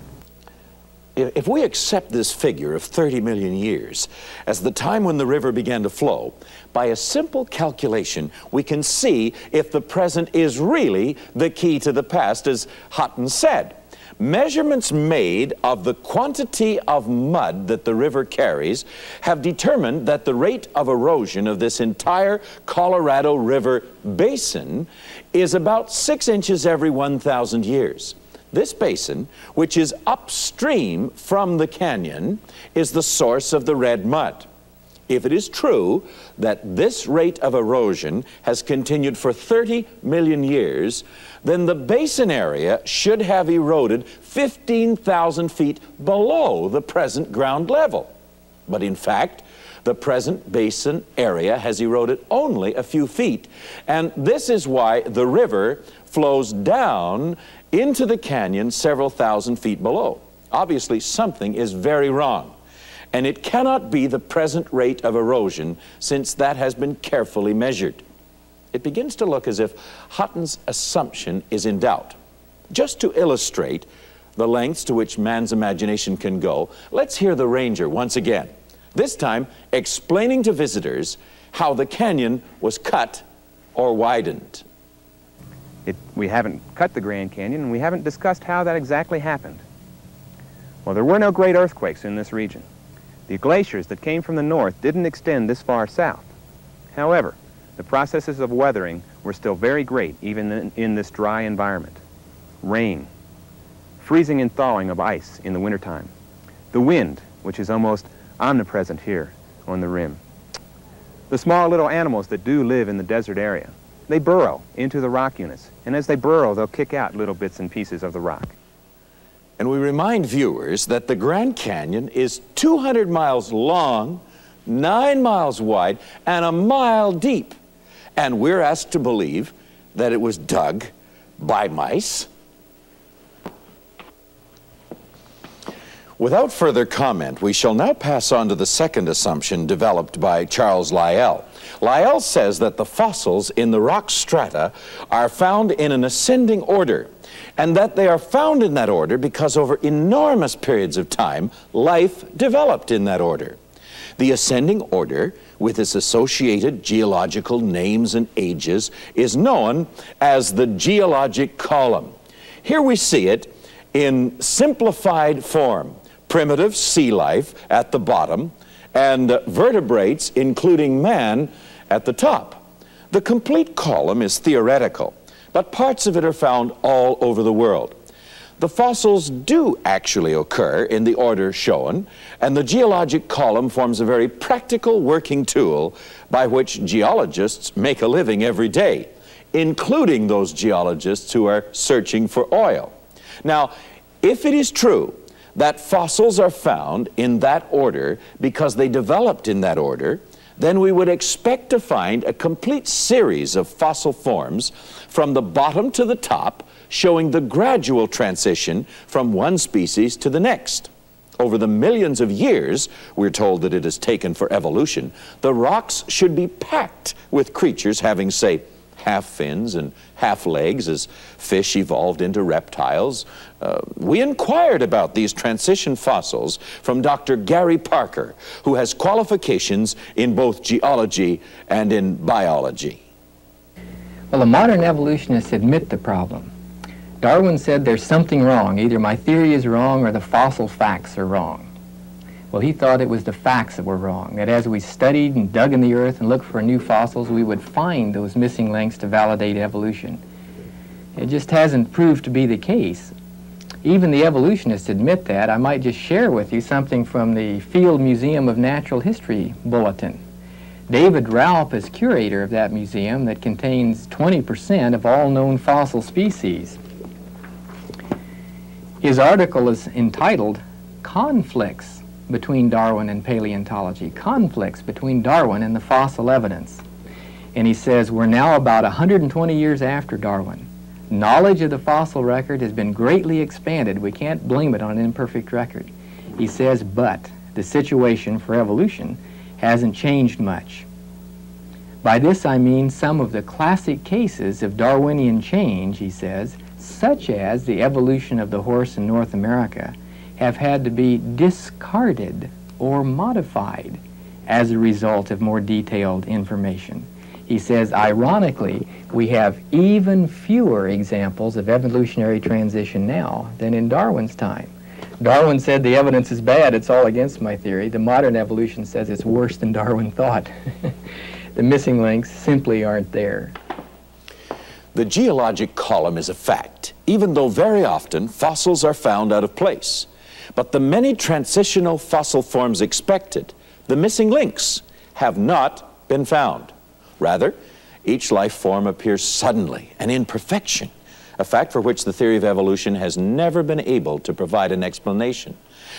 B: If we accept this figure of 30 million years as the time when the river began to flow, by a simple calculation, we can see if the present is really the key to the past, as Hutton said. Measurements made of the quantity of mud that the river carries have determined that the rate of erosion of this entire Colorado River basin is about six inches every 1,000 years. This basin, which is upstream from the canyon, is the source of the red mud. If it is true that this rate of erosion has continued for 30 million years, then the basin area should have eroded 15,000 feet below the present ground level. But in fact, the present basin area has eroded only a few feet, and this is why the river flows down into the canyon several thousand feet below. Obviously, something is very wrong and it cannot be the present rate of erosion since that has been carefully measured. It begins to look as if Hutton's assumption is in doubt. Just to illustrate the lengths to which man's imagination can go, let's hear the ranger once again, this time explaining to visitors how the canyon was cut or widened.
H: It, we haven't cut the Grand Canyon, and we haven't discussed how that exactly happened. Well, there were no great earthquakes in this region. The glaciers that came from the north didn't extend this far south. However, the processes of weathering were still very great even in, in this dry environment. Rain, freezing and thawing of ice in the wintertime, the wind, which is almost omnipresent here on the rim. The small little animals that do live in the desert area, they burrow into the rock units, and as they burrow, they'll kick out little bits and pieces of the rock.
B: And we remind viewers that the Grand Canyon is 200 miles long, 9 miles wide, and a mile deep. And we're asked to believe that it was dug by mice. Without further comment, we shall now pass on to the second assumption developed by Charles Lyell. Lyell says that the fossils in the rock strata are found in an ascending order, and that they are found in that order because over enormous periods of time, life developed in that order. The ascending order, with its associated geological names and ages, is known as the geologic column. Here we see it in simplified form primitive sea life at the bottom, and vertebrates, including man, at the top. The complete column is theoretical, but parts of it are found all over the world. The fossils do actually occur in the order shown, and the geologic column forms a very practical working tool by which geologists make a living every day, including those geologists who are searching for oil. Now, if it is true that fossils are found in that order because they developed in that order, then we would expect to find a complete series of fossil forms from the bottom to the top, showing the gradual transition from one species to the next. Over the millions of years, we're told that it has taken for evolution, the rocks should be packed with creatures having, say, half fins and half legs as fish evolved into reptiles. Uh, we inquired about these transition fossils from Dr. Gary Parker, who has qualifications in both geology and in biology.
E: Well, the modern evolutionists admit the problem. Darwin said there's something wrong. Either my theory is wrong or the fossil facts are wrong. Well, he thought it was the facts that were wrong, that as we studied and dug in the earth and looked for new fossils, we would find those missing links to validate evolution. It just hasn't proved to be the case. Even the evolutionists admit that. I might just share with you something from the Field Museum of Natural History Bulletin. David Raup is curator of that museum that contains 20% of all known fossil species. His article is entitled Conflicts Between Darwin and Paleontology, Conflicts Between Darwin and the Fossil Evidence. And he says, we're now about 120 years after Darwin. Knowledge of the fossil record has been greatly expanded. We can't blame it on an imperfect record. He says, but the situation for evolution hasn't changed much. By this I mean some of the classic cases of Darwinian change, he says, such as the evolution of the horse in North America, have had to be discarded or modified as a result of more detailed information. He says, ironically, we have even fewer examples of evolutionary transition now than in Darwin's time. Darwin said the evidence is bad, it's all against my theory. The modern evolution says it's worse than Darwin thought. the missing links simply aren't there.
B: The geologic column is a fact, even though very often fossils are found out of place. But the many transitional fossil forms expected, the missing links, have not been found. Rather, each life form appears suddenly and in perfection, a fact for which the theory of evolution has never been able to provide an explanation.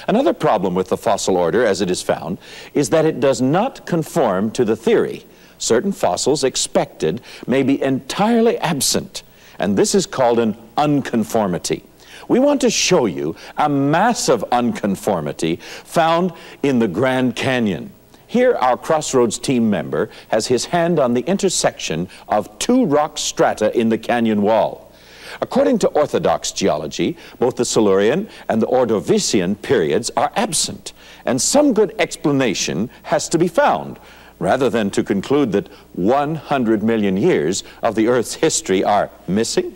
B: Another problem with the fossil order, as it is found, is that it does not conform to the theory. Certain fossils expected may be entirely absent, and this is called an unconformity. We want to show you a massive unconformity found in the Grand Canyon. Here, our Crossroads team member has his hand on the intersection of two rock strata in the canyon wall. According to orthodox geology, both the Silurian and the Ordovician periods are absent, and some good explanation has to be found, rather than to conclude that 100 million years of the Earth's history are missing.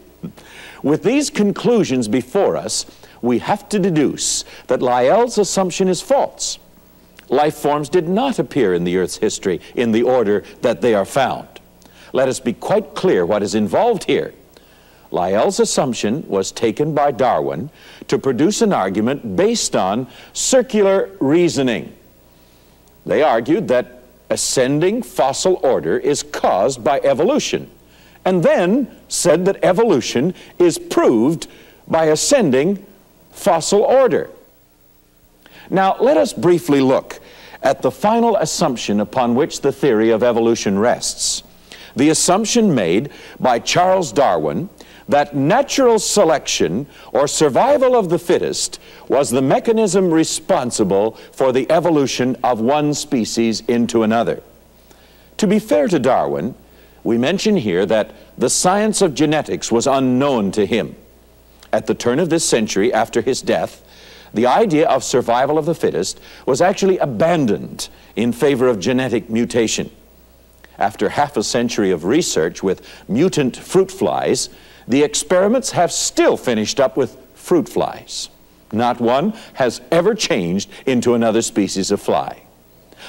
B: With these conclusions before us, we have to deduce that Lyell's assumption is false life forms did not appear in the Earth's history in the order that they are found. Let us be quite clear what is involved here. Lyell's assumption was taken by Darwin to produce an argument based on circular reasoning. They argued that ascending fossil order is caused by evolution, and then said that evolution is proved by ascending fossil order. Now, let us briefly look at the final assumption upon which the theory of evolution rests. The assumption made by Charles Darwin that natural selection or survival of the fittest was the mechanism responsible for the evolution of one species into another. To be fair to Darwin, we mention here that the science of genetics was unknown to him. At the turn of this century, after his death, the idea of survival of the fittest was actually abandoned in favor of genetic mutation. After half a century of research with mutant fruit flies, the experiments have still finished up with fruit flies. Not one has ever changed into another species of fly.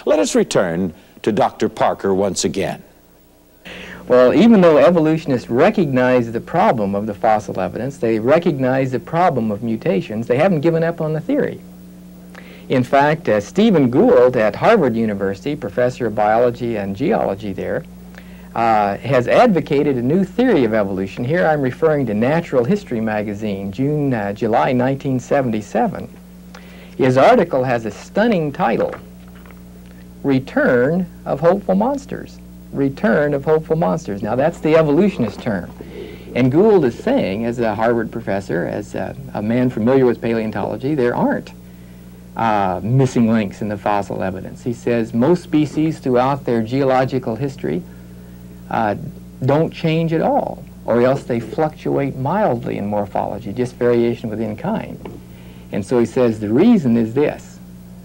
B: Let us return to Dr. Parker once again.
E: Well, even though evolutionists recognize the problem of the fossil evidence, they recognize the problem of mutations, they haven't given up on the theory. In fact, uh, Stephen Gould at Harvard University, professor of biology and geology there, uh, has advocated a new theory of evolution. Here I'm referring to Natural History magazine, June, uh, July 1977. His article has a stunning title, Return of Hopeful Monsters return of hopeful monsters. Now that's the evolutionist term. And Gould is saying, as a Harvard professor, as a, a man familiar with paleontology, there aren't uh, missing links in the fossil evidence. He says most species throughout their geological history uh, don't change at all, or else they fluctuate mildly in morphology, just variation within kind. And so he says the reason is this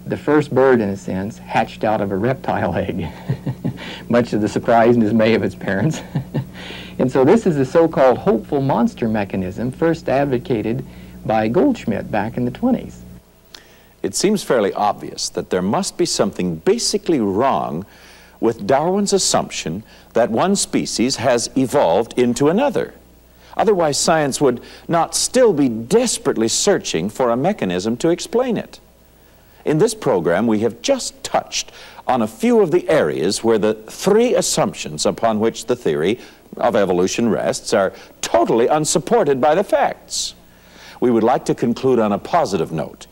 E: the first bird, in a sense, hatched out of a reptile egg, much to the surprise and dismay of its parents. and so this is the so-called hopeful monster mechanism first advocated by Goldschmidt back in the 20s.
B: It seems fairly obvious that there must be something basically wrong with Darwin's assumption that one species has evolved into another. Otherwise, science would not still be desperately searching for a mechanism to explain it. In this program, we have just touched on a few of the areas where the three assumptions upon which the theory of evolution rests are totally unsupported by the facts. We would like to conclude on a positive note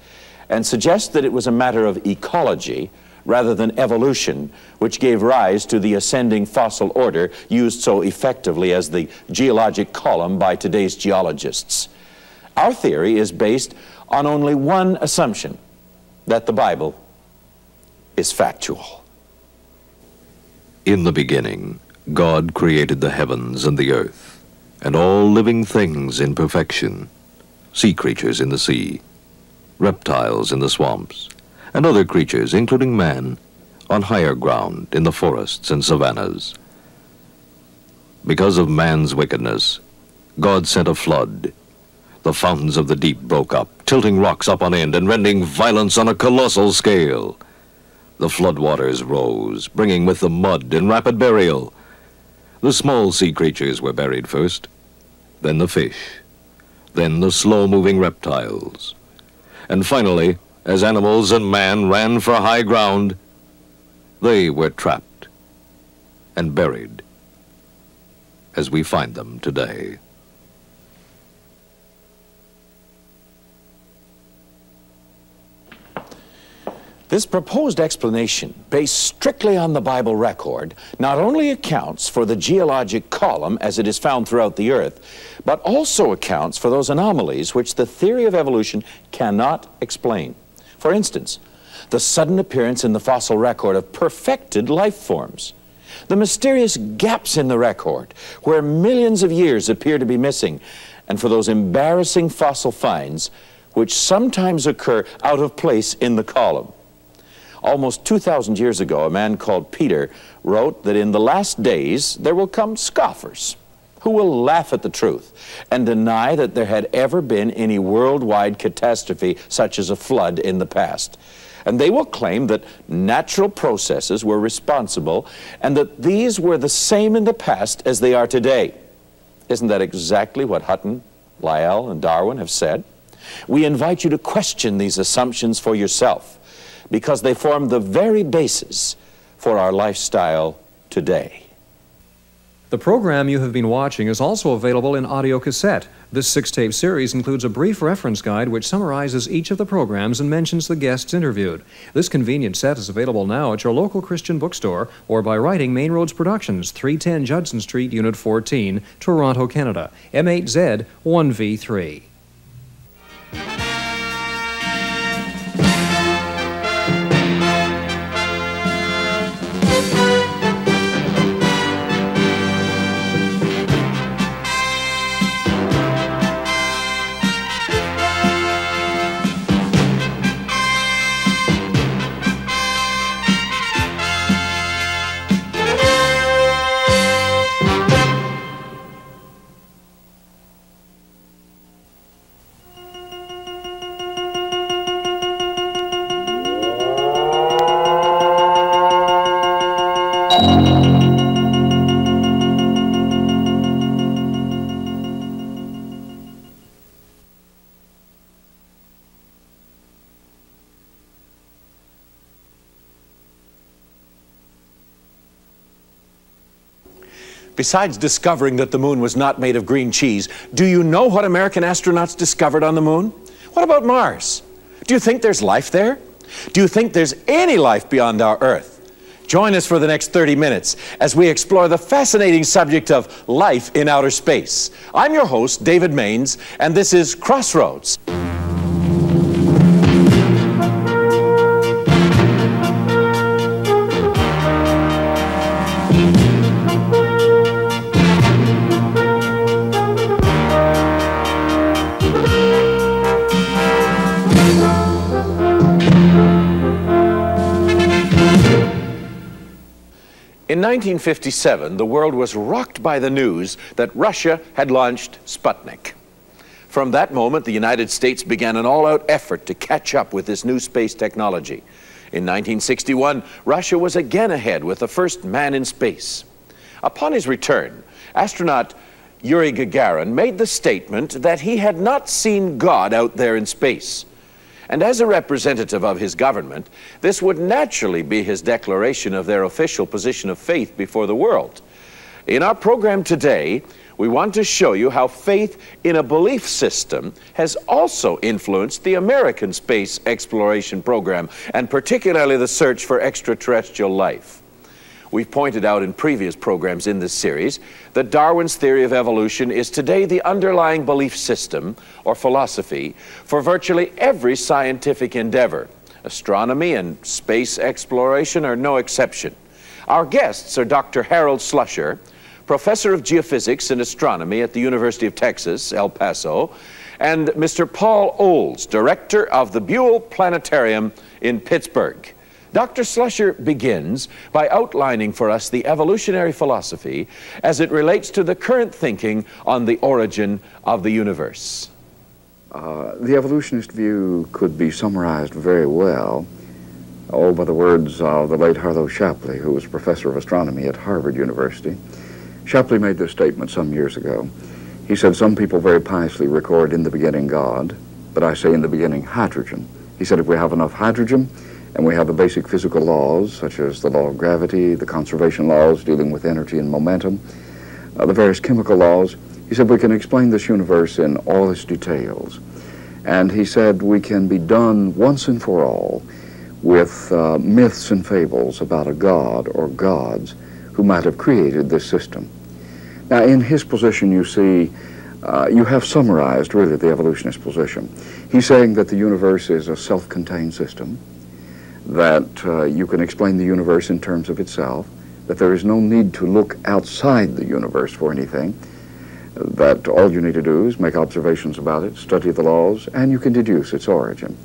B: and suggest that it was a matter of ecology rather than evolution, which gave rise to the ascending fossil order used so effectively as the geologic column by today's geologists. Our theory is based on only one assumption, that the Bible is factual.
D: In the beginning, God created the heavens and the earth, and all living things in perfection, sea creatures in the sea, reptiles in the swamps, and other creatures, including man, on higher ground in the forests and savannas. Because of man's wickedness, God sent a flood. The fountains of the deep broke up, tilting rocks up on end and rending violence on a colossal scale. The floodwaters rose, bringing with them mud and rapid burial. The small sea creatures were buried first, then the fish, then the slow-moving reptiles. And finally, as animals and man ran for high ground, they were trapped and buried as we find them today.
B: This proposed explanation, based strictly on the Bible record, not only accounts for the geologic column as it is found throughout the earth, but also accounts for those anomalies which the theory of evolution cannot explain. For instance, the sudden appearance in the fossil record of perfected life forms, the mysterious gaps in the record where millions of years appear to be missing, and for those embarrassing fossil finds which sometimes occur out of place in the column. Almost 2,000 years ago, a man called Peter wrote that in the last days there will come scoffers who will laugh at the truth and deny that there had ever been any worldwide catastrophe such as a flood in the past. And they will claim that natural processes were responsible and that these were the same in the past as they are today. Isn't that exactly what Hutton, Lyell, and Darwin have said? We invite you to question these assumptions for yourself because they form the very basis for our lifestyle today.
A: The program you have been watching is also available in audio cassette. This six tape series includes a brief reference guide which summarizes each of the programs and mentions the guests interviewed. This convenient set is available now at your local Christian bookstore or by writing Main Roads Productions, 310 Judson Street, Unit 14, Toronto, Canada, M8Z 1V3.
B: Besides discovering that the moon was not made of green cheese, do you know what American astronauts discovered on the moon? What about Mars? Do you think there's life there? Do you think there's any life beyond our Earth? Join us for the next 30 minutes as we explore the fascinating subject of life in outer space. I'm your host, David Mainse, and this is Crossroads. 1957, the world was rocked by the news that Russia had launched Sputnik. From that moment, the United States began an all-out effort to catch up with this new space technology. In 1961, Russia was again ahead with the first man in space. Upon his return, astronaut Yuri Gagarin made the statement that he had not seen God out there in space. And as a representative of his government, this would naturally be his declaration of their official position of faith before the world. In our program today, we want to show you how faith in a belief system has also influenced the American space exploration program, and particularly the search for extraterrestrial life. We've pointed out in previous programs in this series that Darwin's theory of evolution is today the underlying belief system or philosophy for virtually every scientific endeavor. Astronomy and space exploration are no exception. Our guests are Dr. Harold Slusher, professor of geophysics and astronomy at the University of Texas, El Paso, and Mr. Paul Oles, director of the Buhl Planetarium in Pittsburgh. Dr. Slusher begins by outlining for us the evolutionary philosophy as it relates to the current thinking on the origin of the universe.
I: Uh, the evolutionist view could be summarized very well oh, by the words of the late Harlow Shapley, who was professor of astronomy at Harvard University. Shapley made this statement some years ago. He said, Some people very piously record in the beginning God, but I say in the beginning hydrogen. He said, If we have enough hydrogen, and we have the basic physical laws, such as the law of gravity, the conservation laws dealing with energy and momentum, uh, the various chemical laws. He said we can explain this universe in all its details. And he said we can be done once and for all with uh, myths and fables about a god or gods who might have created this system. Now, in his position, you see, uh, you have summarized really the evolutionist position. He's saying that the universe is a self-contained system, that uh, you can explain the universe in terms of itself, that there is no need to look outside the universe for anything, that all you need to do is make observations about it, study the laws, and you can deduce its origin.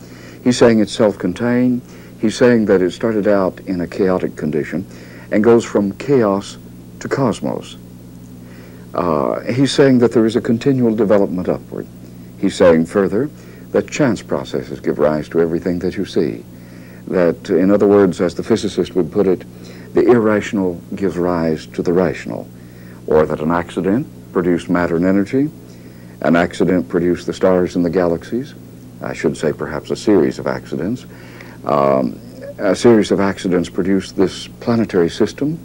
I: He's saying it's self-contained. He's saying that it started out in a chaotic condition and goes from chaos to cosmos. Uh, he's saying that there is a continual development upward. He's saying further that chance processes give rise to everything that you see that, in other words, as the physicist would put it, the irrational gives rise to the rational, or that an accident produced matter and energy, an accident produced the stars and the galaxies, I should say perhaps a series of accidents. Um, a series of accidents produced this planetary system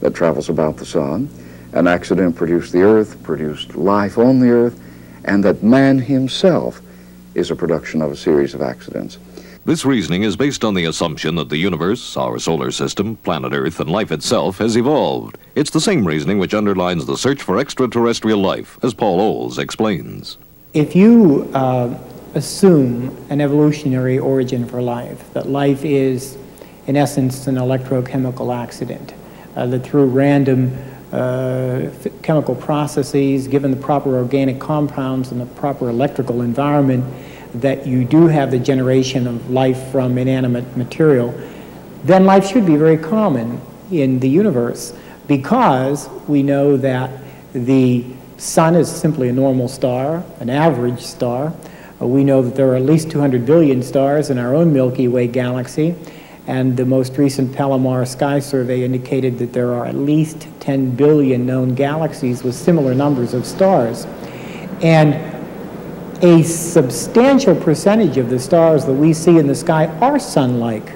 I: that travels about the sun. An accident produced the earth, produced life on the earth, and that man himself is a production of a series of accidents.
D: This reasoning is based on the assumption that the universe, our solar system, planet Earth, and life itself has evolved. It's the same reasoning which underlines the search for extraterrestrial life, as Paul Oles explains.
J: If you uh, assume an evolutionary origin for life, that life is, in essence, an electrochemical accident, uh, that through random uh, chemical processes, given the proper organic compounds and the proper electrical environment, that you do have the generation of life from inanimate material, then life should be very common in the universe because we know that the sun is simply a normal star, an average star. We know that there are at least 200 billion stars in our own Milky Way galaxy, and the most recent Palomar Sky Survey indicated that there are at least 10 billion known galaxies with similar numbers of stars. And a substantial percentage of the stars that we see in the sky are sun-like.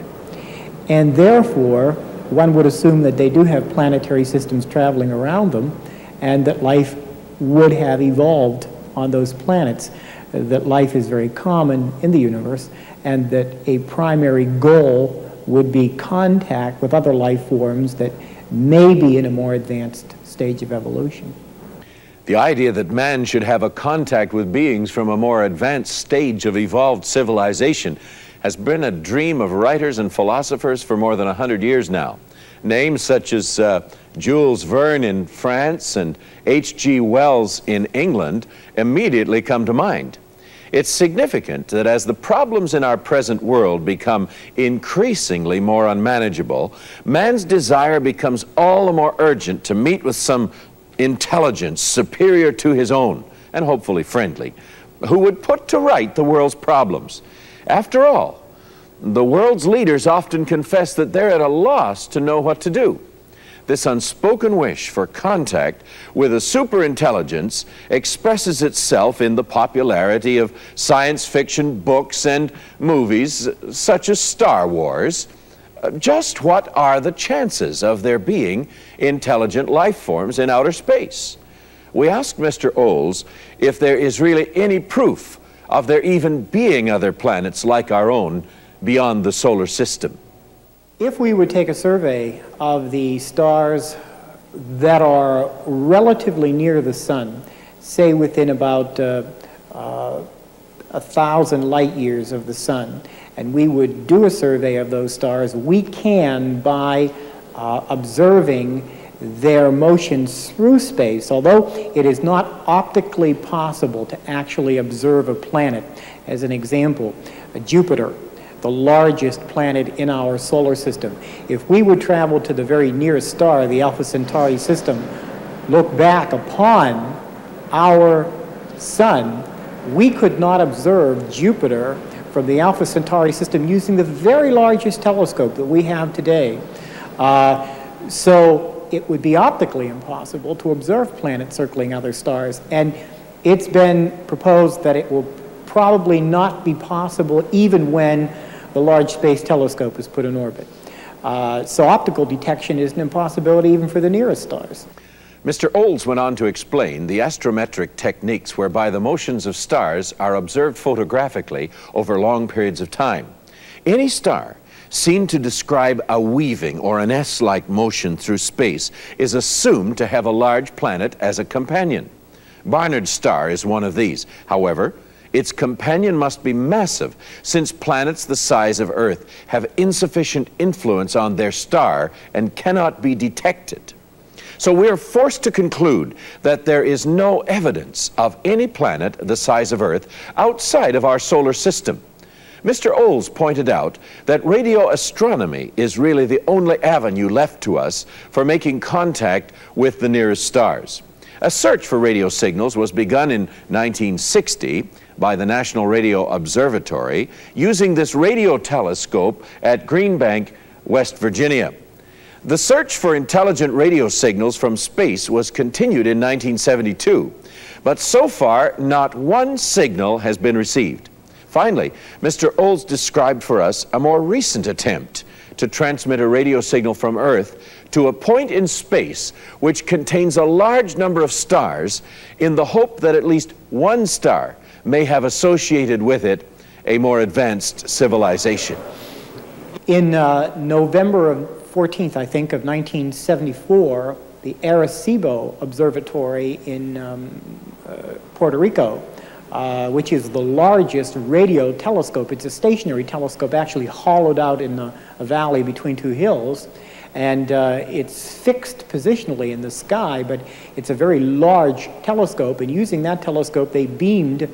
J: And therefore, one would assume that they do have planetary systems traveling around them and that life would have evolved on those planets, that life is very common in the universe, and that a primary goal would be contact with other life forms that may be in a more advanced stage of evolution.
B: The idea that man should have a contact with beings from a more advanced stage of evolved civilization has been a dream of writers and philosophers for more than a 100 years now. Names such as uh, Jules Verne in France and H.G. Wells in England immediately come to mind. It's significant that as the problems in our present world become increasingly more unmanageable, man's desire becomes all the more urgent to meet with some intelligence superior to his own, and hopefully friendly, who would put to right the world's problems. After all, the world's leaders often confess that they're at a loss to know what to do. this unspoken wish for contact with a superintelligence expresses itself in the popularity of science fiction books and movies such as Star Wars. Just what are the chances of there being intelligent life forms in outer space? We asked Mr. Oles if there is really any proof of there even being other planets like our own beyond the solar system.
J: If we would take a survey of the stars that are relatively near the sun, say within about uh, uh, a thousand light years of the sun, and we would do a survey of those stars, we can, by uh, observing their motions through space, although it is not optically possible to actually observe a planet. As an example, Jupiter the largest planet in our solar system. If we would travel to the very nearest star, the Alpha Centauri system, look back upon our sun, we could not observe Jupiter from the Alpha Centauri system using the very largest telescope that we have today. Uh, so it would be optically impossible to observe planets circling other stars. And it's been proposed that it will probably not be possible even when the Large Space Telescope is put in orbit. Uh, so optical detection is an impossibility even for the nearest stars.
B: Mr. Oles went on to explain the astrometric techniques whereby the motions of stars are observed photographically over long periods of time. Any star seen to describe a weaving or an S-like motion through space is assumed to have a large planet as a companion. Barnard's star is one of these. However, its companion must be massive, since planets the size of Earth have insufficient influence on their star and cannot be detected. So we are forced to conclude that there is no evidence of any planet the size of Earth outside of our solar system. Mr. Oles pointed out that radio astronomy is really the only avenue left to us for making contact with the nearest stars. A search for radio signals was begun in 1960 by the National Radio Observatory using this radio telescope at Green Bank, West Virginia. The search for intelligent radio signals from space was continued in 1972, but so far not one signal has been received. Finally, Mr. Oles described for us a more recent attempt to transmit a radio signal from Earth to a point in space which contains a large number of stars in the hope that at least one star may have associated with it a more advanced civilization.
J: In uh, November of 14th, I think, of 1974, the Arecibo Observatory in um, uh, Puerto Rico, uh, which is the largest radio telescope. It's a stationary telescope actually hollowed out in a, a valley between two hills. And uh, it's fixed positionally in the sky, but it's a very large telescope. And using that telescope, they beamed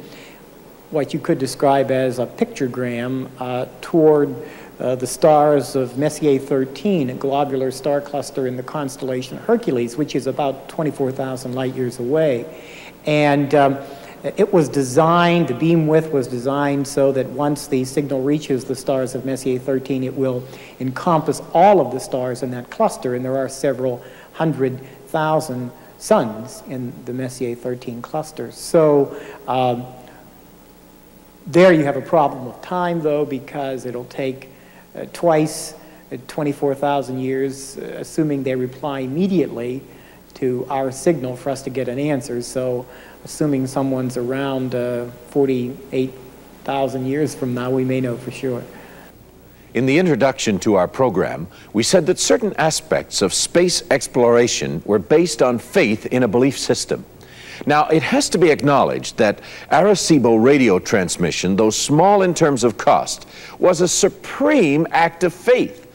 J: what you could describe as a pictogram uh, toward uh, the stars of Messier 13, a globular star cluster in the constellation Hercules, which is about 24,000 light years away. And um, it was designed, the beam width was designed so that once the signal reaches the stars of Messier 13, it will encompass all of the stars in that cluster, and there are several hundred thousand suns in the Messier 13 cluster. So um, there you have a problem of time, though, because it'll take twice uh, 24,000 years, uh, assuming they reply immediately to our signal for us to get an answer. So assuming someone's around uh, 48,000 years from now, we may know for sure.
B: In the introduction to our program, we said that certain aspects of space exploration were based on faith in a belief system. Now, it has to be acknowledged that Arecibo radio transmission, though small in terms of cost, was a supreme act of faith.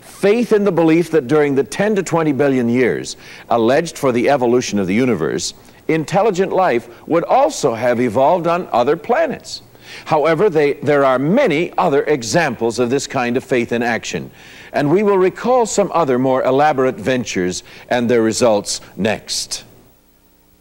B: Faith in the belief that during the 10 to 20 billion years alleged for the evolution of the universe, intelligent life would also have evolved on other planets. However, they, there are many other examples of this kind of faith in action, and we will recall some other more elaborate ventures and their results next.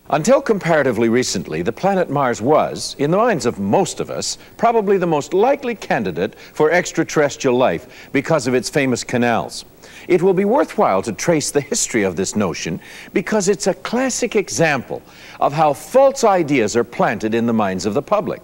B: Until comparatively recently, the planet Mars was, in the minds of most of us, probably the most likely candidate for extraterrestrial life because of its famous canals. It will be worthwhile to trace the history of this notion because it's a classic example of how false ideas are planted in the minds of the public.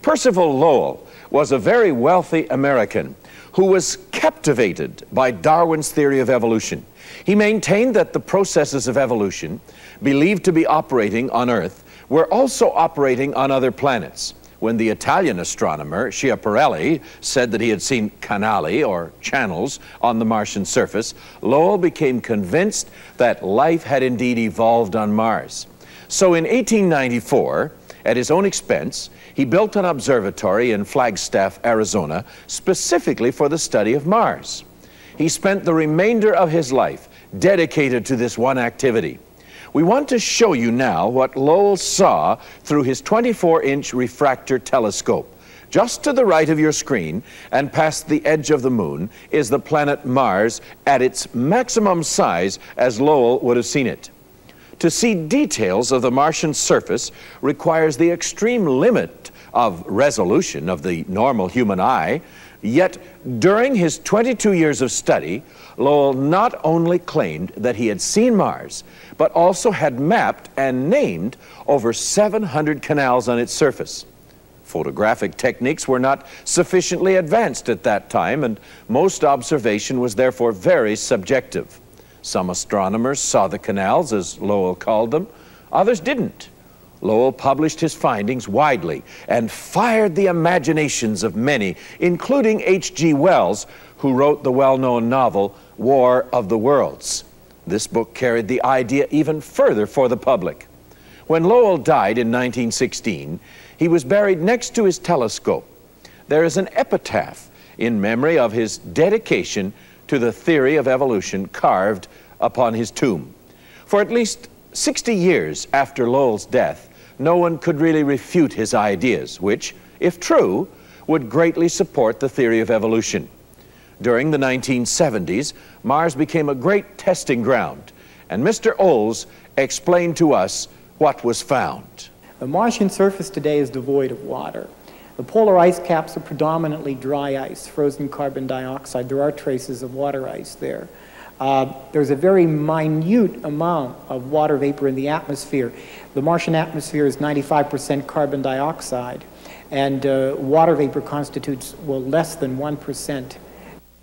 B: Percival Lowell was a very wealthy American who was captivated by Darwin's theory of evolution. He maintained that the processes of evolution, believed to be operating on Earth, were also operating on other planets. When the Italian astronomer Schiaparelli said that he had seen canali, or channels, on the Martian surface, Lowell became convinced that life had indeed evolved on Mars. So in 1894, at his own expense, he built an observatory in Flagstaff, Arizona, specifically for the study of Mars. He spent the remainder of his life dedicated to this one activity. We want to show you now what Lowell saw through his 24-inch refractor telescope. Just to the right of your screen and past the edge of the moon is the planet Mars at its maximum size as Lowell would have seen it. To see details of the Martian surface requires the extreme limit of resolution of the normal human eye, yet during his 22 years of study, Lowell not only claimed that he had seen Mars, but also had mapped and named over 700 canals on its surface. Photographic techniques were not sufficiently advanced at that time, and most observation was therefore very subjective. Some astronomers saw the canals, as Lowell called them, others didn't. Lowell published his findings widely and fired the imaginations of many, including H.G. Wells, who wrote the well known novel War of the Worlds. This book carried the idea even further for the public. When Lowell died in 1916, he was buried next to his telescope. There is an epitaph in memory of his dedication to the theory of evolution carved upon his tomb. For at least 60 years after Lowell's death, no one could really refute his ideas, which, if true, would greatly support the theory of evolution. During the 1970s, Mars became a great testing ground, and Mr. Oles explained to us what was found.
J: The Martian surface today is devoid of water. The polar ice caps are predominantly dry ice, frozen carbon dioxide. There are traces of water ice there. Uh, there's a very minute amount of water vapor in the atmosphere. The Martian atmosphere is 95% carbon dioxide, and uh, water vapor constitutes, well, less than 1%.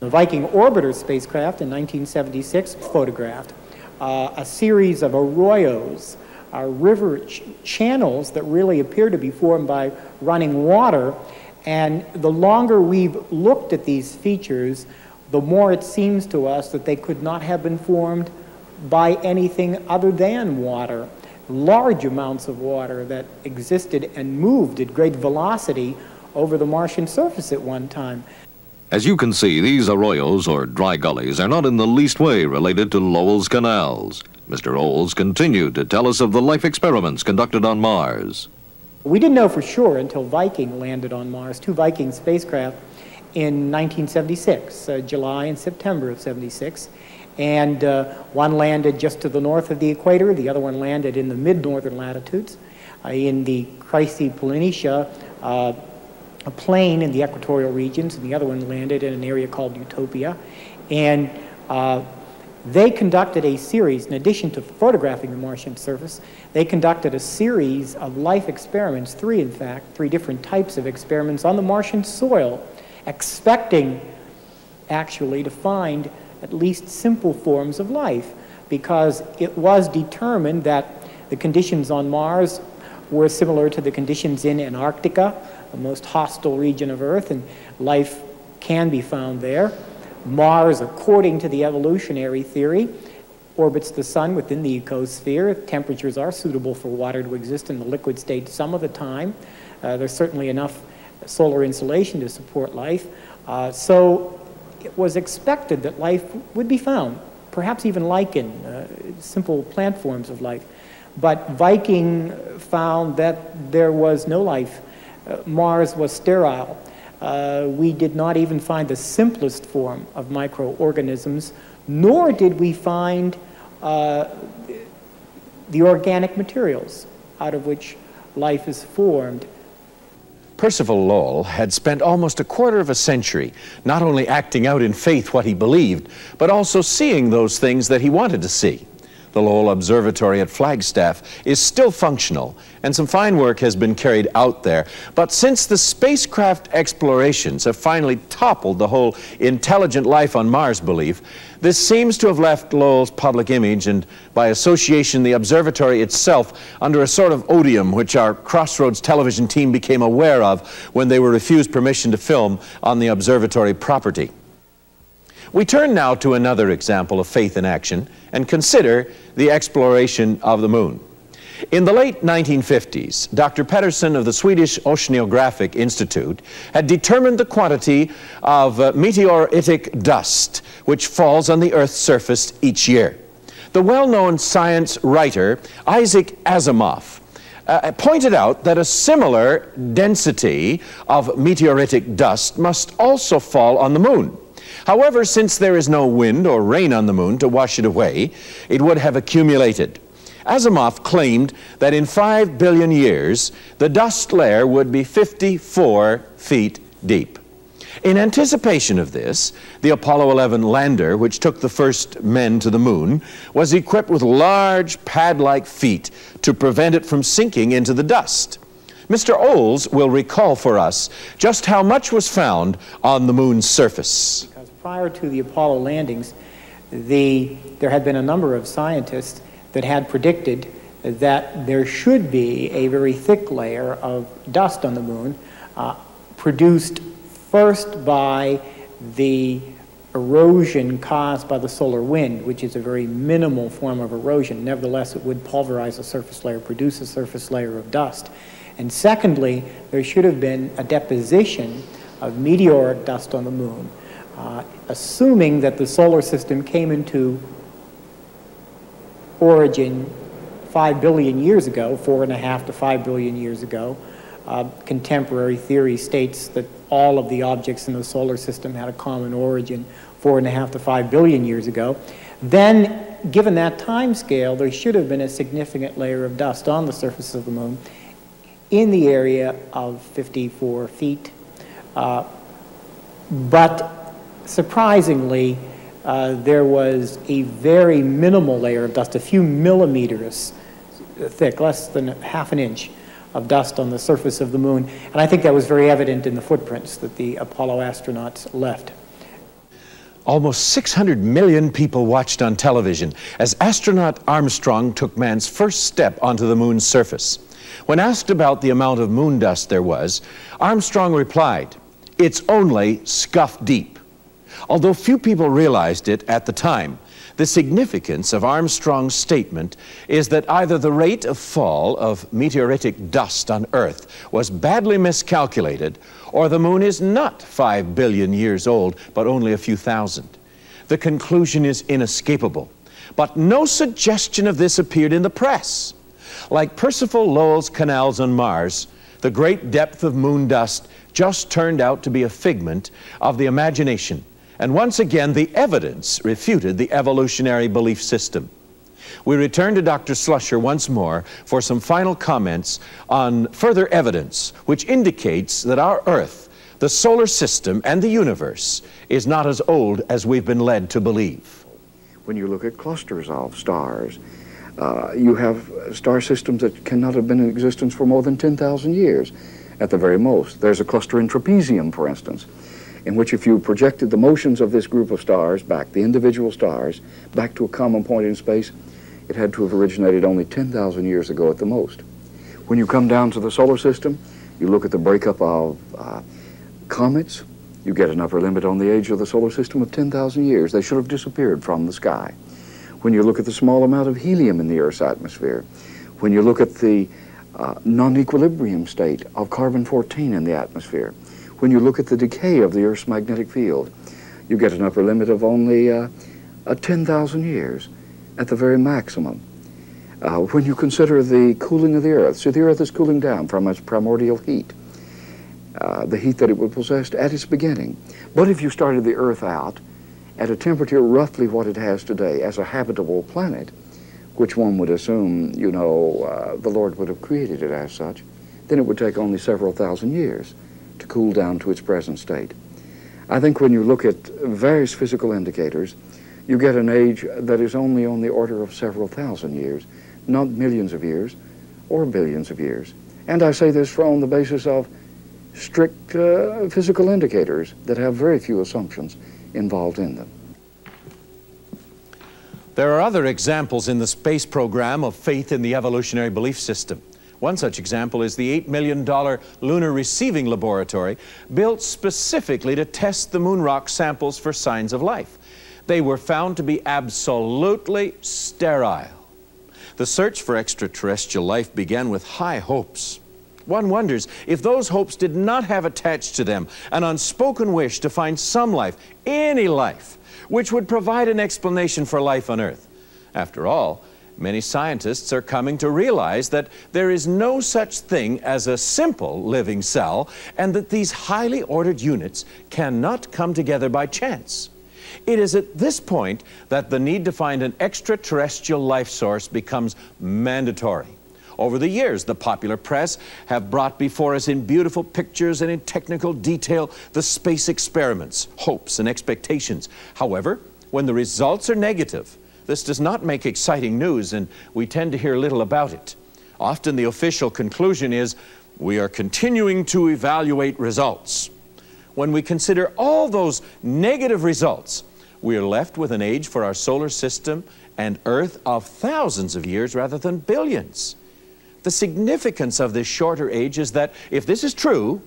J: The Viking orbiter spacecraft in 1976 photographed uh, a series of arroyos are river ch channels that really appear to be formed by running water. And the longer we've looked at these features, the more it seems to us that they could not have been formed by anything other than water. Large amounts of water that existed and moved at great velocity over the Martian surface at one time.
D: As you can see, these arroyos, or dry gullies, are not in the least way related to Lowell's canals. Mr. Oles continued to tell us of the life experiments conducted on Mars.
J: We didn't know for sure until Viking landed on Mars, two Viking spacecraft in 1976, uh, July and September of 76. And uh, one landed just to the north of the equator, the other one landed in the mid-northern latitudes. Uh, in the Chryse Planitia, uh, a plane in the equatorial regions, and the other one landed in an area called Utopia. And uh, they conducted a series, in addition to photographing the Martian surface, they conducted a series of life experiments, three in fact, three different types of experiments on the Martian soil, expecting actually to find at least simple forms of life, because it was determined that the conditions on Mars were similar to the conditions in Antarctica, the most hostile region of Earth, and life can be found there. Mars, according to the evolutionary theory, orbits the sun within the ecosphere. Temperatures are suitable for water to exist in the liquid state some of the time. Uh, there's certainly enough solar insulation to support life. Uh, so it was expected that life would be found, perhaps even lichen, uh, simple plant forms of life. But Viking found that there was no life. Uh, Mars was sterile. Uh, we did not even find the simplest form of microorganisms, nor did we find uh, the organic materials out of which life is formed.
B: Percival Lowell had spent almost a quarter of a century not only acting out in faith what he believed, but also seeing those things that he wanted to see. The Lowell Observatory at Flagstaff is still functional, and some fine work has been carried out there. But since the spacecraft explorations have finally toppled the whole intelligent life on Mars belief, this seems to have left Lowell's public image and, by association, the observatory itself under a sort of odium which our Crossroads television team became aware of when they were refused permission to film on the observatory property. We turn now to another example of faith in action and consider the exploration of the moon. In the late 1950s, Dr. Pedersen of the Swedish Oceanographic Institute had determined the quantity of uh, meteoritic dust which falls on the Earth's surface each year. The well-known science writer Isaac Asimov uh, pointed out that a similar density of meteoritic dust must also fall on the moon. However, since there is no wind or rain on the moon to wash it away, it would have accumulated. Asimov claimed that in 5 billion years, the dust layer would be 54 feet deep. In anticipation of this, the Apollo 11 lander, which took the first men to the moon, was equipped with large pad-like feet to prevent it from sinking into the dust. Mr. Oles will recall for us just how much was found on the moon's surface
J: prior to the Apollo landings, the, there had been a number of scientists that had predicted that there should be a very thick layer of dust on the moon, uh, produced first by the erosion caused by the solar wind, which is a very minimal form of erosion. Nevertheless, it would pulverize a surface layer, produce a surface layer of dust. And secondly, there should have been a deposition of meteoric dust on the moon uh, assuming that the solar system came into origin five billion years ago, four and a half to five billion years ago. Uh, contemporary theory states that all of the objects in the solar system had a common origin four and a half to five billion years ago. Then, given that time scale, there should have been a significant layer of dust on the surface of the moon in the area of 54 feet. Uh, but surprisingly, uh, there was a very minimal layer of dust, a few millimeters thick, less than half an inch of dust on the surface of the moon. And I think that was very evident in the footprints that the Apollo astronauts left.
B: Almost 600 million people watched on television as astronaut Armstrong took man's first step onto the moon's surface. When asked about the amount of moon dust there was, Armstrong replied, It's only scuff deep. Although few people realized it at the time, the significance of Armstrong's statement is that either the rate of fall of meteoritic dust on Earth was badly miscalculated, or the moon is not five billion years old, but only a few thousand. The conclusion is inescapable, but no suggestion of this appeared in the press. Like Percival Lowell's canals on Mars, the great depth of moon dust just turned out to be a figment of the imagination and once again, the evidence refuted the evolutionary belief system. We return to Dr. Slusher once more for some final comments on further evidence which indicates that our Earth, the solar system, and the universe is not as old as we've been led to believe.
I: When you look at clusters of stars, uh, you have star systems that cannot have been in existence for more than 10,000 years at the very most. There's a cluster in trapezium, for instance, in which if you projected the motions of this group of stars back, the individual stars, back to a common point in space, it had to have originated only 10,000 years ago at the most. When you come down to the solar system, you look at the breakup of uh, comets, you get an upper limit on the age of the solar system of 10,000 years. They should have disappeared from the sky. When you look at the small amount of helium in the Earth's atmosphere, when you look at the uh, non-equilibrium state of carbon-14 in the atmosphere, when you look at the decay of the Earth's magnetic field, you get an upper limit of only uh, uh, 10,000 years at the very maximum. Uh, when you consider the cooling of the Earth, so the Earth is cooling down from its primordial heat, uh, the heat that it would possess at its beginning. But if you started the Earth out at a temperature roughly what it has today as a habitable planet, which one would assume, you know, uh, the Lord would have created it as such, then it would take only several thousand years to cool down to its present state. I think when you look at various physical indicators, you get an age that is only on the order of several thousand years, not millions of years or billions of years. And I say this on the basis of strict uh, physical indicators that have very few assumptions involved in them.
B: There are other examples in the space program of faith in the evolutionary belief system. One such example is the $8 million Lunar Receiving Laboratory, built specifically to test the moon rock samples for signs of life. They were found to be absolutely sterile. The search for extraterrestrial life began with high hopes. One wonders if those hopes did not have attached to them an unspoken wish to find some life, any life, which would provide an explanation for life on Earth. After all, many scientists are coming to realize that there is no such thing as a simple living cell and that these highly ordered units cannot come together by chance. It is at this point that the need to find an extraterrestrial life source becomes mandatory. Over the years, the popular press have brought before us in beautiful pictures and in technical detail the space experiments, hopes, and expectations. However, when the results are negative, this does not make exciting news, and we tend to hear little about it. Often the official conclusion is, we are continuing to evaluate results. When we consider all those negative results, we are left with an age for our solar system and Earth of thousands of years rather than billions. The significance of this shorter age is that if this is true,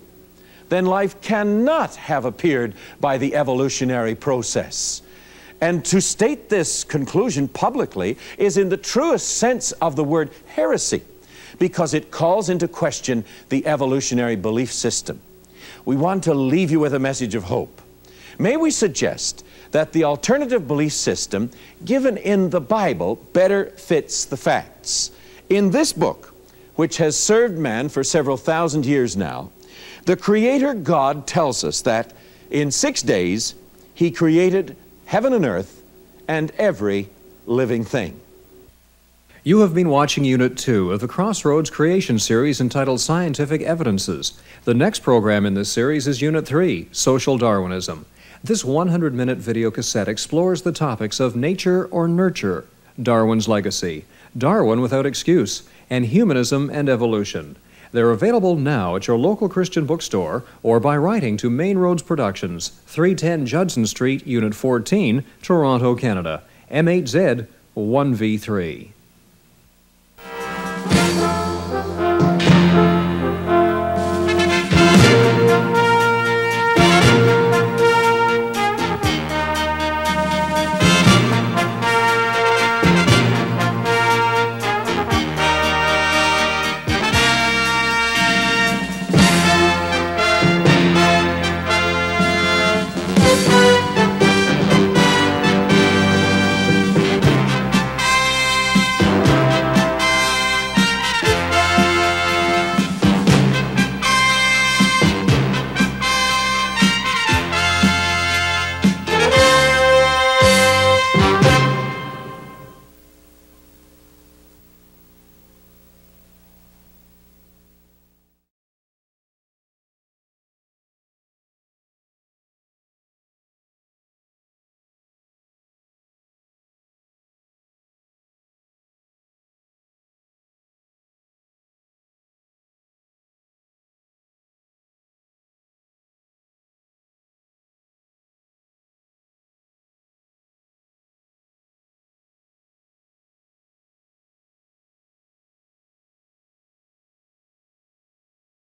B: then life cannot have appeared by the evolutionary process. And to state this conclusion publicly is in the truest sense of the word heresy, because it calls into question the evolutionary belief system. We want to leave you with a message of hope. May we suggest that the alternative belief system given in the Bible better fits the facts. In this book, which has served man for several thousand years now, the Creator God tells us that in six days He created heaven and earth and every living thing.
A: You have been watching Unit 2 of the Crossroads Creation Series entitled Scientific Evidences. The next program in this series is Unit 3 Social Darwinism. This 100 minute video cassette explores the topics of nature or nurture, Darwin's legacy, Darwin without excuse, and humanism and evolution. They're available now at your local Christian bookstore or by writing to Main Roads Productions, 310 Judson Street, Unit 14, Toronto, Canada, M8Z 1V3.